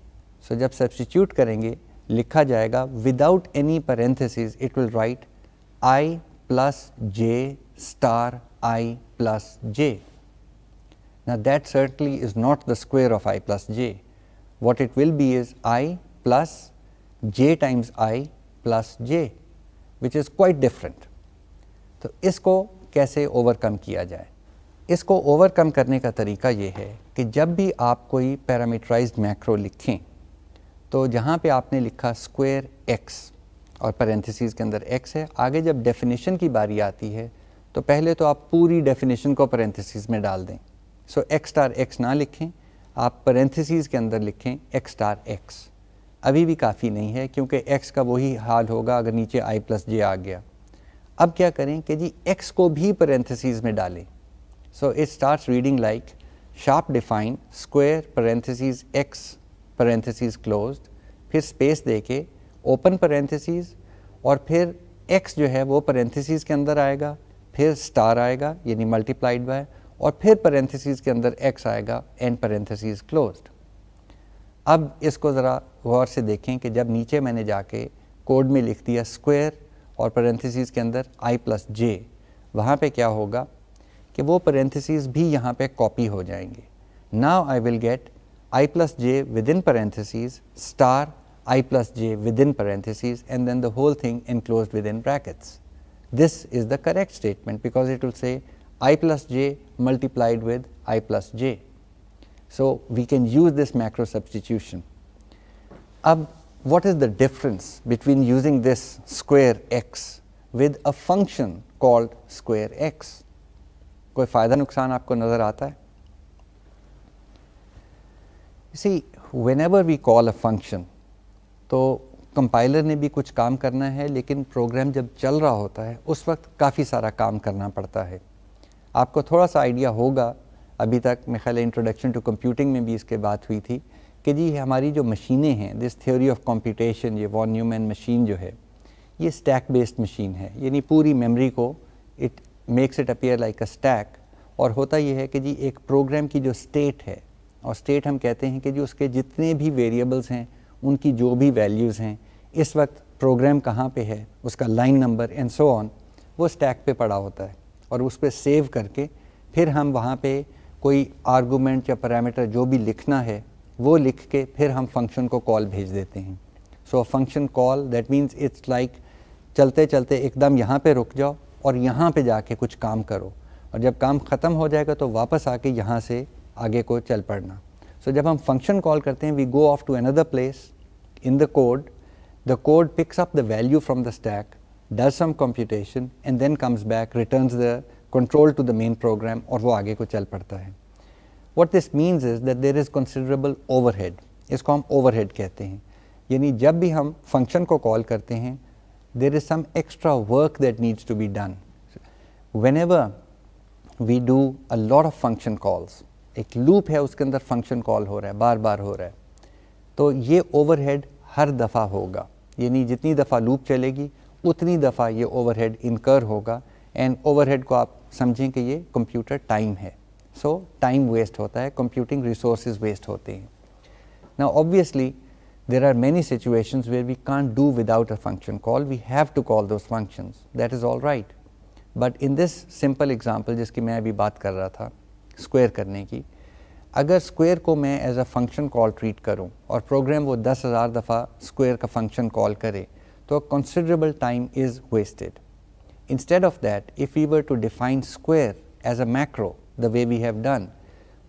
सो जब सब्सटीट्यूट करेंगे, लिखा जाएगा without any parenthesis it will write I plus J star I plus J Now that certainly is not the square of i plus j. What it will be is i plus j times i plus j which is quite different. तो इसको कैसे overcome किया जाए इसको overcome करने का तरीका ये है कि जब भी आप कोई पैरामीटराइज्ड मैक्रो लिखें तो जहाँ पे आपने लिखा स्क्वायर एक्स और पेरेंथिस के अंदर एक्स है। आगे जब डेफिनेशन की बारी आती है तो पहले तो आप पूरी डेफिनेशन को पेरेंथिस में डाल दें। सो एक्स स्टार एक्स ना लिखें। आप पेरेंथिस के अंदर लिखें एक्स स्टार एक्स अभी भी काफ़ी नहीं है, क्योंकि एक्स का वही हाल होगा अगर नीचे आई प्लस जे आ गया। अब क्या करें कि जी एक्स को भी पेरेंथिस में डालें। So it start reading like sharp define square parenthesis X parenthesis close फिर स्पेस दे के ओपन पेरेंथिस और फिर एक्स जो है वो पेरेंथिस के अंदर आएगा, फिर स्टार आएगा, यानी मल्टीप्लाइड बाय और फिर पेरेंथिस के अंदर एक्स आएगा एंड पेरेंथिस क्लोज्ड अब इसको ज़रा गौर से देखें कि जब नीचे मैंने जाके कोड में लिख दिया स्क्वायर और पेरेंथिस के अंदर आई प्लस जे वहाँ पर क्या होगा कि वो पेरेंथिस भी यहाँ पे कॉपी हो जाएँगे। Now I will get i plus j with in parenthesis star I plus J within parenthesis and then the whole thing enclose within brackets this is the correct statement because it will say i plus j multiplied with i plus j. So, we can use this macro substitution. अब what is the difference between using this square x with a function called square x? कोई फ़ायदा नुकसान आपको नज़र आता है See, whenever we call a function, तो compiler ने भी कुछ काम करना है, लेकिन प्रोग्राम जब चल रहा होता है, उस वक्त काफ़ी सारा काम करना पड़ता है। आपको थोड़ा सा आइडिया होगा, अभी तक मेरे ख्याल इंट्रोडक्शन टू कंप्यूटिंग में भी इसके बात हुई थी, कि जी हमारी जो मशीनें हैं दिस थ्योरी ऑफ़ कंप्यूटेशन ये वॉन न्यूमैन मशीन जो है, ये स्टैक बेस्ड मशीन है। यानी पूरी मेमोरी को it makes it appear like a stack और होता यह है कि जी एक प्रोग्राम की जो स्टेट है, और स्टेट हम कहते हैं कि जी उसके जितने भी वेरिएबल्स हैं उनकी जो भी वैल्यूज़ हैं इस वक्त प्रोग्राम कहाँ पे है उसका line number and so on वो स्टैक पे पड़ा होता है और उस पर सेव करके फिर हम वहाँ पे कोई आर्गूमेंट या पैरामीटर जो भी लिखना है वो लिख के फिर हम फ़ंक्शन को कॉल भेज देते हैं। So function call that means it's like चलते चलते एकदम यहाँ पे रुक जाओ और यहाँ पे जाके कुछ काम करो और जब काम ख़त्म हो जाएगा तो वापस आके यहाँ से आगे को चल पड़ना। सो so, जब हम फ़ंक्शन कॉल करते हैं we go off to another place in the code, the code picks up the value from the stack, does some computation and then comes back, returns the control to the main program और वो आगे को चल पड़ता है What this means is that there is considerable overhead. इसको हम overhead कहते हैं यानी जब भी हम function को call करते हैं there is some extra work that needs to be done. Whenever we do a lot of function calls, एक loop है उसके अंदर function call हो रहा है बार बार हो रहा है तो ये ओवरहेड हर दफ़ा होगा। यानी जितनी दफ़ा लूप चलेगी, उतनी दफ़ा ये ओवर हेड इनकर होगा। एंड ओवर हेड को आप समझें कि ये कंप्यूटर टाइम है। सो टाइम वेस्ट होता है कंप्यूटिंग रिसोर्स वेस्ट होते हैं। ना obviously there are many situation where we can do without a function call we have to call those function that is all right but in this simple example जिसकी मैं अभी बात कर रहा था स्क्वेयर करने की अगर स्क्वायर को मैं as a function call treat करूँ और प्रोग्राम वो दस हज़ार दफ़ा स्क्वायर का फ़ंक्शन कॉल करे तो considerable time is wasted instead of that if we were to define square as a macro the way we have done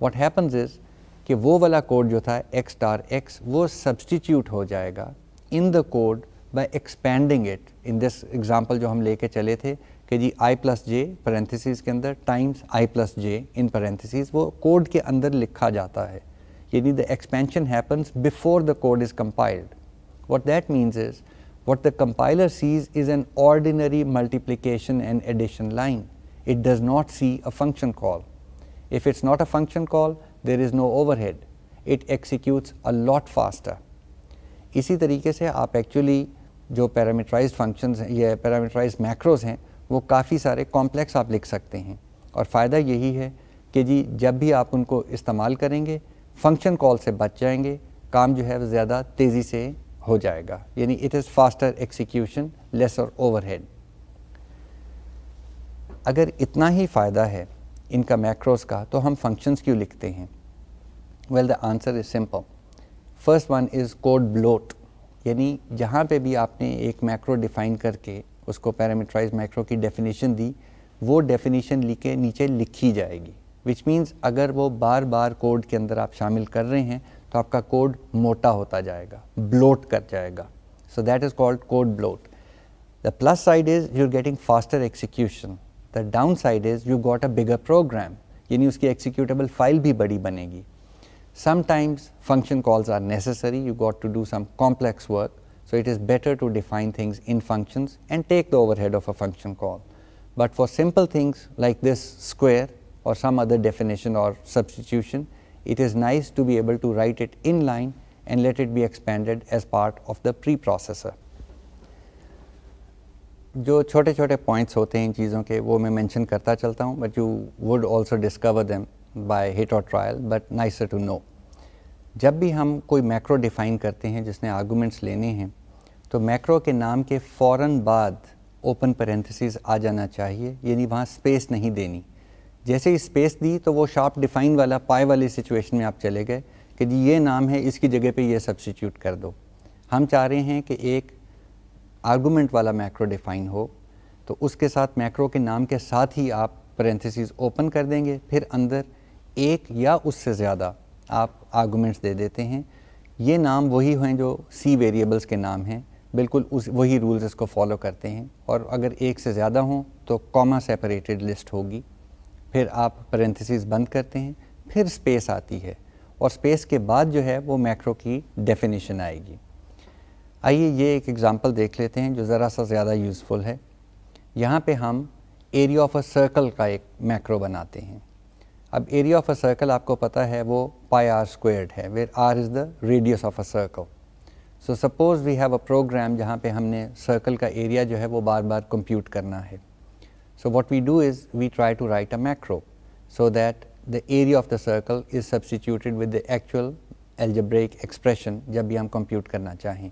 what happens is कि वो वाला कोड जो था एक्स स्टार एक्स वो substitute हो जाएगा in the code by expanding it in this example जो हम लेके चले थे कि जी आई प्लस जे पैरेंथिस के अंदर times i plus j in parenthesis वो कोड के अंदर लिखा जाता है। यानी the expansion happens before the code is compiled what that means is what the compiler sees is an ordinary multiplication and addition line it does not see a function call if it's not a function call there is no overhead it executes a lot faster इसी तरीके से आप actually जो parameterise function या parameterise macros हैं वो काफ़ी सारे कॉम्प्लेक्स आप लिख सकते हैं। और फ़ायदा यही है कि जी, जब भी आप उनको इस्तेमाल करेंगे फ़ंक्शन कॉल से बच जाएँगे, काम जो है वो ज़्यादा तेज़ी से हो जाएगा। यानी it is faster execution lesser overhead अगर इतना ही फ़ायदा है इनका मैक्रोस का तो हम फ़ंक्शंस क्यों लिखते हैं? Well the answer is simple first one is code bloat यानी जहाँ पे भी आपने एक मैक्रो डिफाइन करके उसको पैरामीटराइज मैक्रो की डेफिनेशन दी वो डेफिनेशन लिखे नीचे लिखी जाएगी। विच मीन्स अगर वो बार बार कोड के अंदर आप शामिल कर रहे हैं तो आपका कोड मोटा होता जाएगा ब्लोट कर जाएगा। So that is called code bloat the plus side is you getting faster execution the down side is you got a bigger program यानी उसकी एक्सिक्यूटेबल फ़ाइल भी बड़ी बनेगी। Sometimes function calls are necessary, you got to do some complex work. So, it is better to define things in functions and take the overhead of a function call. But for simple things like this square or some other definition or substitution, it is nice to be able to write it in line and let it be expanded as part of the preprocessor. जो छोटे छोटे points होते हैं इन चीज़ों के वो मैं mention करता चलता हूँ but you would also discover them by hit और trial but nicer to know जब भी हम कोई मैक्रो डिफ़ाइन करते हैं, जिसने आर्गूमेंट्स लेने हैं तो मैक्रो के नाम के फ़ौर बाद ओपन पेरेंथिस आ जाना चाहिए, यानी वहाँ स्पेस नहीं देनी। जैसे ही स्पेस दी तो वो शार्प डिफ़ाइन वाला पाए वाली सिचुएशन में आप चले गए कि जी, ये नाम है, इसकी जगह पे ये सब्सिट्यूट कर दो। हम चाह रहे हैं कि एक आर्गूमेंट वाला मैक्रो डिफ़ाइन हो तो उसके साथ मैक्रो के नाम के साथ ही आप पेरेंथिस ओपन कर देंगे, फिर अंदर एक या उससे ज़्यादा आप आर्गूमेंट्स दे देते हैं। ये नाम वही हैं जो सी वेरिएबल्स के नाम हैं। बिल्कुल उस, वही रूल्स इसको फॉलो करते हैं। और अगर एक से ज़्यादा हों तो कॉमा सेपरेटेड लिस्ट होगी। फिर आप पेरेंथिस बंद करते हैं। फिर स्पेस आती है। और स्पेस के बाद जो है, वो मैक्रो की डेफिनेशन आएगी। आइए ये एक एग्ज़ाम्पल देख लेते हैं, जो ज़रा सा ज़्यादा यूज़फुल है। यहाँ पे हम एरिया ऑफ़ अ सर्कल का एक मैक्रो बनाते हैं। अब एरिया ऑफ़ अ सर्कल आपको पता है वो पाई आर स्क्वेयर्ड है where r is the radius of a circle so suppose we have a program जहाँ पे हमने सर्कल का एरिया जो है वो बार बार कंप्यूट करना है। So what we do is we try to write a macro so that the area of the circle is substituted with the actual algebraic expression जब भी हम कंप्यूट करना चाहें।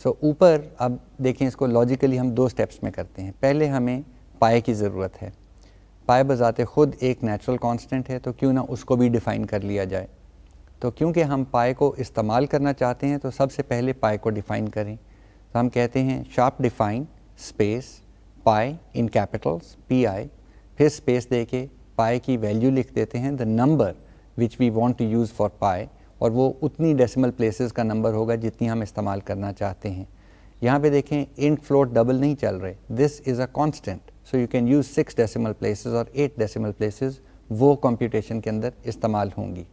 सो so, ऊपर अब देखें इसको लॉजिकली हम दो स्टेप्स में करते हैं। पहले हमें पाए की ज़रूरत है। पाए बजाते ख़ुद एक नेचुरल कांस्टेंट है तो क्यों ना उसको भी डिफ़ाइन कर लिया जाए। तो क्योंकि हम पाए को इस्तेमाल करना चाहते हैं तो सबसे पहले पाए को डिफ़ाइन करें। तो हम कहते हैं शार्प डिफ़ाइन स्पेस पाए इन कैपिटल्स पी आई फिर स्पेस दे के पाए की वैल्यू लिख देते हैं the number which we want to use for pi और वो उतनी डेसिमल प्लेसेस का नंबर होगा जितनी हम इस्तेमाल करना चाहते हैं। यहाँ पे देखें इंट फ्लोट डबल नहीं चल रहे। This is a constant so you can use six decimal places और एट डेसिमल प्लेसेस वो कंप्यूटेशन के अंदर इस्तेमाल होंगी।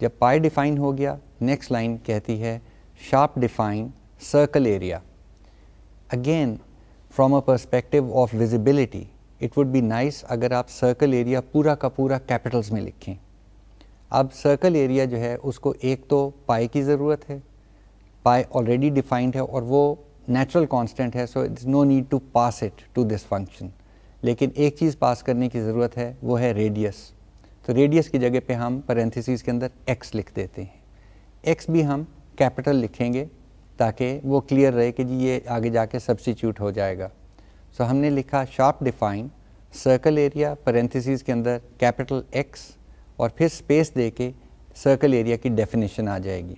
जब पाई डिफ़ाइन हो गया नेक्स्ट लाइन कहती है sharp define circle area again from a perspective of visibility it would be nice अगर आप सर्कल एरिया पूरा का पूरा कैपिटल्स में लिखें। अब सर्कल एरिया जो है, उसको एक तो पाई की ज़रूरत है। पाई ऑलरेडी डिफाइंड है और वो नेचुरल कांस्टेंट है so it's no need to pass it to this function लेकिन एक चीज़ पास करने की ज़रूरत है वो है रेडियस तो रेडियस की जगह पे हम पेरेंथिस के अंदर एक्स लिख देते हैं। एक्स भी हम कैपिटल लिखेंगे ताकि वो क्लियर रहे कि जी ये आगे जाके सब्सिट्यूट हो जाएगा। सो so, हमने लिखा sharp define circle area parenthesis के अंदर कैपिटल एक्स और फिर स्पेस दे के सर्कल एरिया की डेफिनेशन आ जाएगी।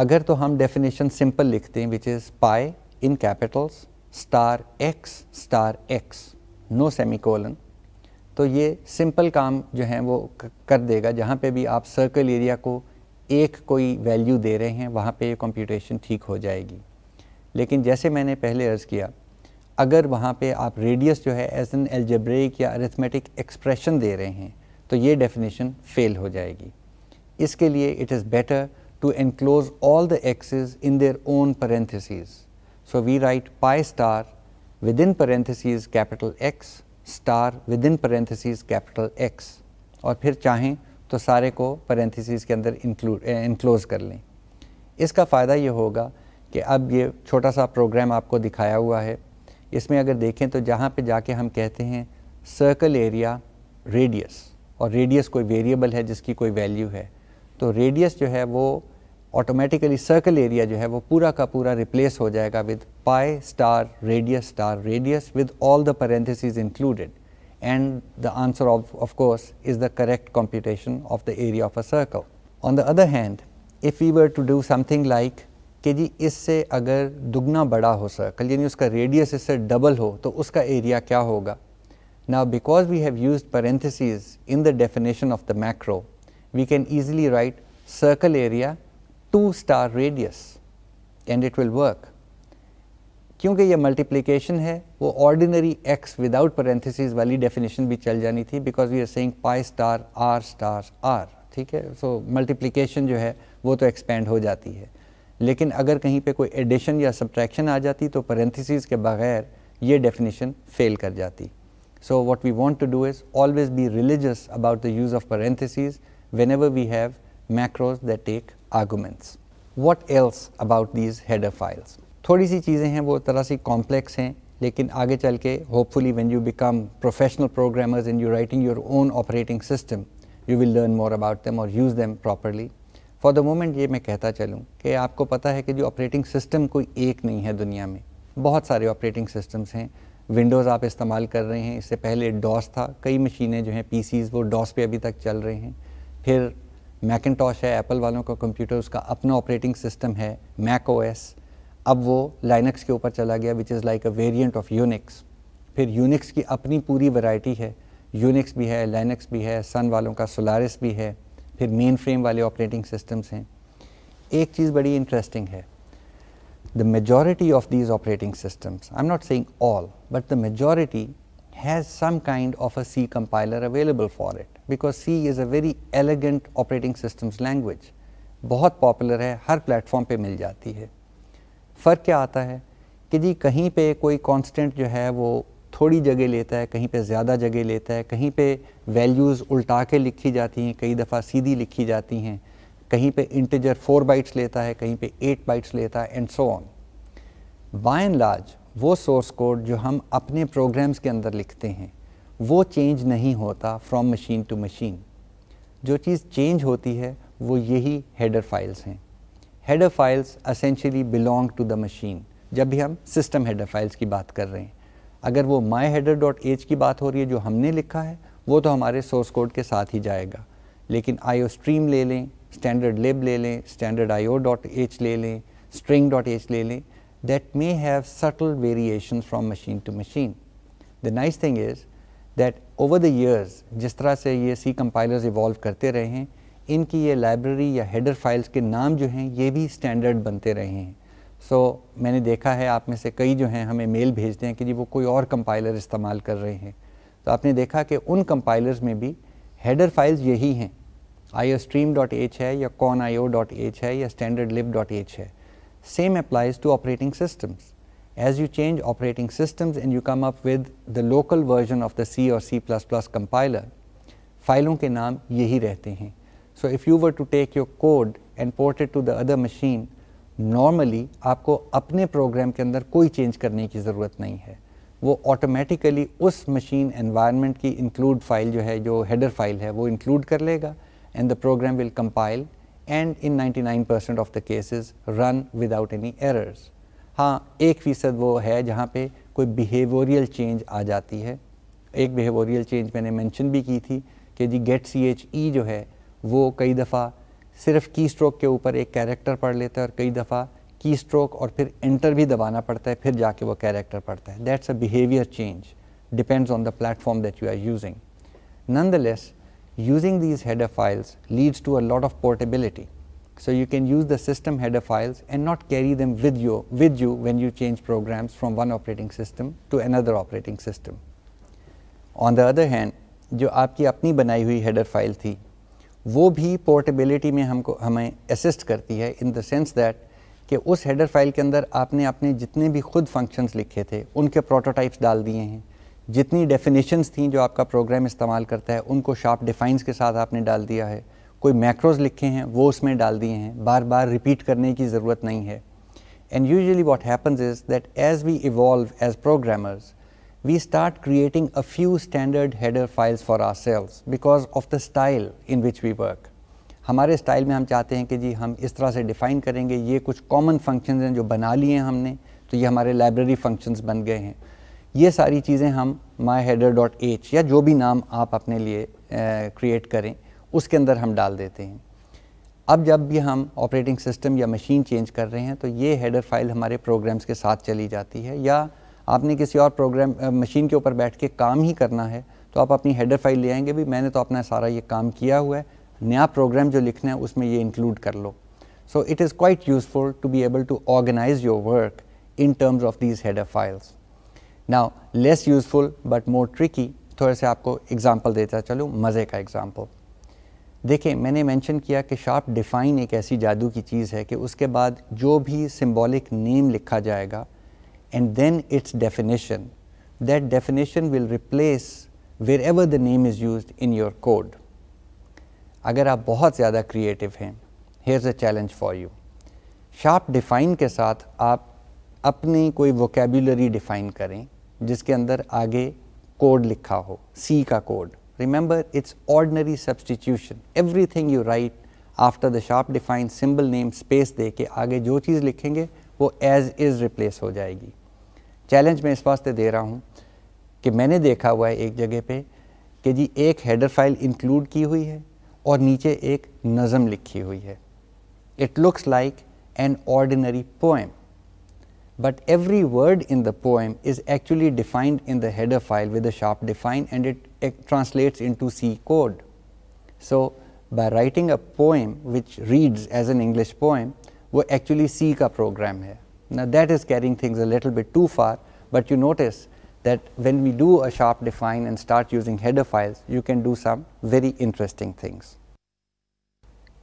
अगर तो हम डेफिनेशन सिंपल लिखते हैं which is pi in capitals star x star x no semicolon तो ये सिंपल काम जो है वो कर देगा। जहाँ पे भी आप सर्कल एरिया को एक कोई वैल्यू दे रहे हैं, वहाँ पे ये कंप्यूटेशन ठीक हो जाएगी। लेकिन जैसे मैंने पहले अर्ज़ किया, अगर वहाँ पे आप रेडियस जो है एज एन एल्जेब्रिक या अरिथमेटिक एक्सप्रेशन दे रहे हैं तो ये डेफिनेशन फेल हो जाएगी। इसके लिए it is better to enclose all the x's in their own parentheses. So, we write pi star within parentheses capital X star within parentheses capital X और फिर चाहें तो सारे को parentheses के अंदर include enclose कर लें इसका फ़ायदा ये होगा कि अब ये छोटा सा प्रोग्राम आपको दिखाया हुआ है इसमें अगर देखें तो जहाँ पे जाके हम कहते हैं सर्कल एरिया रेडियस और रेडियस कोई वेरिएबल है जिसकी कोई वैल्यू है तो रेडियस जो है वो ऑटोमेटिकली सर्कल एरिया जो है वो पूरा का पूरा रिप्लेस हो जाएगा with pi star radius star radius with all the parentheses included and the answer of of course is the correct computation of the area of a circle on the other hand if we were to do something like कि जी इससे अगर दुगना बड़ा हो circle यानी उसका radius इससे डबल हो तो उसका एरिया क्या होगा? Now because we have used parentheses in the definition of the macro, we can easily write circle area two star radius and it will work क्योंकि ये मल्टीप्लिकेशन है, वो ऑर्डिनरी एक्स विदाउट पेरेंथेसिस वाली definition भी चल जानी थी because we are saying pi star r star r ठीक है? सो मल्टीप्लिकेशन जो है, वो तो एक्सपेंड हो जाती है। लेकिन अगर कहीं पे कोई एडिशन या सब्ट्रैक्शन आ जाती तो पेरेंथेसिस के बगैर ये डेफिनेशन फेल कर जाती। So what we want to do is always be religious about the use of parenthesis whenever we have macros that take arguments. What else about these header files? थोड़ी सी चीज़ें हैं, वो तरह सी कॉम्प्लेक्स हैं, लेकिन आगे चल के hopefully when you become professional programmers and you writing your own operating system you will learn more about them और use them properly for the moment ये मैं कहता चलूँ कि आपको पता है कि जो ऑपरेटिंग सिस्टम कोई एक नहीं है दुनिया में। बहुत सारे ऑपरेटिंग सिस्टम्स हैं। विंडोज़ आप इस्तेमाल कर रहे हैं, इससे पहले डॉस था। कई मशीनें जो हैं पी वो डॉस पे अभी तक चल रहे हैं। फिर मैकिनटॉश है, एप्पल वालों का कंप्यूटर, उसका अपना ऑपरेटिंग सिस्टम है, मैक ओ अब वो लाइनक्स के ऊपर चला गया which is like a variant of Unix फिर यूनिक्स की अपनी पूरी वैरायटी है। यूनिक्स भी है लाइनक्स भी है सन वालों का सोलारिस भी है। फिर मेन फ्रेम वाले ऑपरेटिंग सिस्टम्स हैं। एक चीज़ बड़ी इंटरेस्टिंग है। The majority of these operating systems I am not saying all but the majority has some kind of a C compiler available for it, because C is a very elegant operating systems language. बहुत popular है, हर platform पे मिल जाती है। फ़र्क क्या आता है? कि जी कहीं पे कोई कांस्टेंट जो है, वो थोड़ी जगह लेता है, कहीं पे ज़्यादा जगह लेता है, कहीं पे वैल्यूज़ उल्टा के लिखी जाती हैं, कई दफ़ा सीधी लिखी जाती हैं, कहीं पे इंटीजर फोर बाइट्स लेता है, कहीं पे एट बाइट्स लेता है and so on by and large वो सोर्स कोड जो हम अपने प्रोग्राम्स के अंदर लिखते हैं, वो चेंज नहीं होता फ्रॉम मशीन टू मशीन जो चीज़ चेंज होती है, वो यही हेडर फाइल्स हैं. Header files essentially belong to the machine जब भी हम सिस्टम हेडर फाइल्स की बात कर रहे हैं, अगर वो माई हेडर डॉट एच की बात हो रही है जो हमने लिखा है, वो तो हमारे सोर्स कोड के साथ ही जाएगा. लेकिन आईओ स्ट्रीम ले लें स्टैंडर्ड लिब ले लें स्टैंडर्ड आईओ डॉट एच ले लें स्ट्रिंग डॉट एच ले लें that may have subtle variations from machine to machine. The nice thing is that over the years जिस तरह से ये C compilers evolve करते रहे हैं इनकी ये लाइब्रेरी या हेडर फाइल्स के नाम जो हैं ये भी स्टैंडर्ड बनते रहे हैं। सो so, मैंने देखा है आप में से कई जो हैं हमें मेल भेजते हैं कि जी वो कोई और कंपाइलर इस्तेमाल कर रहे हैं। तो आपने देखा कि उन कंपाइलर्स में भी हेडर फाइल्स यही हैं। आई है या कॉन है या स्टैंडर्ड लिब है। Same applies to operating systems. As you change operating systems and you come up with the local version of the C or C++ compiler, फाइलों के नाम यही रहते हैं So if you were to take your code and port it to the other machine, normally आपको अपने programme के अंदर कोई चेंज करने की ज़रूरत नहीं है वो ऑटोमेटिकली उस मशीन एनवायरनमेंट की इंक्लूड फाइल जो है जो हेडर फाइल है वो इंक्लूड कर लेगा and the program will compile and in 99 percent of the cases run without any errors हाँ एक फ़ीसद वो है जहाँ पे कोई बिहेवियरल चेंज आ जाती है। एक बिहेवियरल चेंज मैंने मेंशन भी की थी कि जी गेट सी एच ई जो है, वो कई दफ़ा सिर्फ़ की स्ट्रोक के ऊपर एक कैरेक्टर पढ़ लेता है और कई दफ़ा की स्ट्रोक और फिर एंटर भी दबाना पड़ता है, फिर जाके वो कैरेक्टर पढ़ता है। That's a behaviour change depends on the platform that you are using nonetheless using these header files leads to a lot of portability So you can use the system header files and not carry them with you, with you when you change programs from one operating system to another operating system. On the other hand, जो आपकी अपनी बनाई हुई header file थी वो भी portability में हमको हमें असिस्ट करती है इन द सेंस दैट कि उस हेडर फाइल के अंदर आपने अपने जितने भी खुद फंक्शंस लिखे थे उनके प्रोटोटाइप्स डाल दिए हैं जितनी डेफिनेशंस थी जो आपका प्रोग्राम इस्तेमाल करता है, उनको शार्प डिफाइंस के साथ आपने डाल दिया है। कोई मैक्रोज लिखे हैं, वो उसमें डाल दिए हैं। बार बार रिपीट करने की ज़रूरत नहीं है। And usually what happens is that as we evolve as programmers we start creating a few standard header files for ourselves because of the style in which we work. हमारे स्टाइल में हम चाहते हैं कि जी हम इस तरह से डिफ़ाइन करेंगे। ये कुछ कॉमन फ़ंक्शंस हैं जो बना लिए हैं हमने तो ये हमारे लाइब्रेरी फ़ंक्शंस बन गए हैं। ये सारी चीज़ें हम माई हेडर डॉट एच या जो भी नाम आप अपने लिए क्रिएट करें, उसके अंदर हम डाल देते हैं। अब जब भी हम ऑपरेटिंग सिस्टम या मशीन चेंज कर रहे हैं तो ये हेडर फ़ाइल हमारे प्रोग्राम्स के साथ चली जाती है। या आपने किसी और प्रोग्राम मशीन के ऊपर बैठ के काम ही करना है तो आप अपनी हेडर फ़ाइल ले आएँगे भी मैंने तो अपना सारा ये काम किया हुआ है, नया प्रोग्राम जो लिखना है, उसमें ये इंक्लूड कर लो। So it is quite useful to be able to organise your work in terms of these header files now less useful but more tricky थोड़े से आपको एग्ज़ाम्पल देता चलूँ, मज़े का एग्ज़ाम्पल देखें मैंने मेंशन किया कि शार्प डिफ़ाइन एक ऐसी जादू की चीज़ है कि उसके बाद जो भी सिंबॉलिक नेम लिखा जाएगा and then its definition that definition will replace wherever the name is use in your code अगर आप बहुत ज़्यादा क्रिएटिव हैं here's a challenge for you sharp define के साथ आप अपनी कोई वोकेबुलरी डिफ़ाइन करें जिसके अंदर आगे कोड लिखा हो सी का code. Remember, it's ordinary substitution. Everything you write after the sharp defined symbol name space दे के आगे जो चीज़ लिखेंगे वो एज इज़ रिप्लेस हो जाएगी। चैलेंज मैं इस वास्ते दे रहा हूँ कि मैंने देखा हुआ है एक जगह पे कि जी एक हेडर फ़ाइल इंक्लूड की हुई है और नीचे एक नज़म लिखी हुई है। It looks like an ordinary poem but every word in the poem is actually defined in the header file with a sharp define and it, it, translates into C code. So, by writing a poem which reads as an English poem, वो actually C का program hai. Now that is carrying things a little bit too far, but you notice that when we do a sharp define and start using header files, you can do some very interesting things.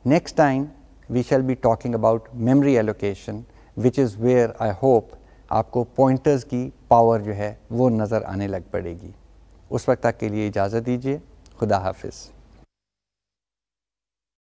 Next time, we shall be talking about memory allocation which is where I hope आपको pointers की power जो है वो नज़र आने लग पड़ेगी। उस वक्त तक के लिए इजाज़त दीजिए। खुदा हाफिज़।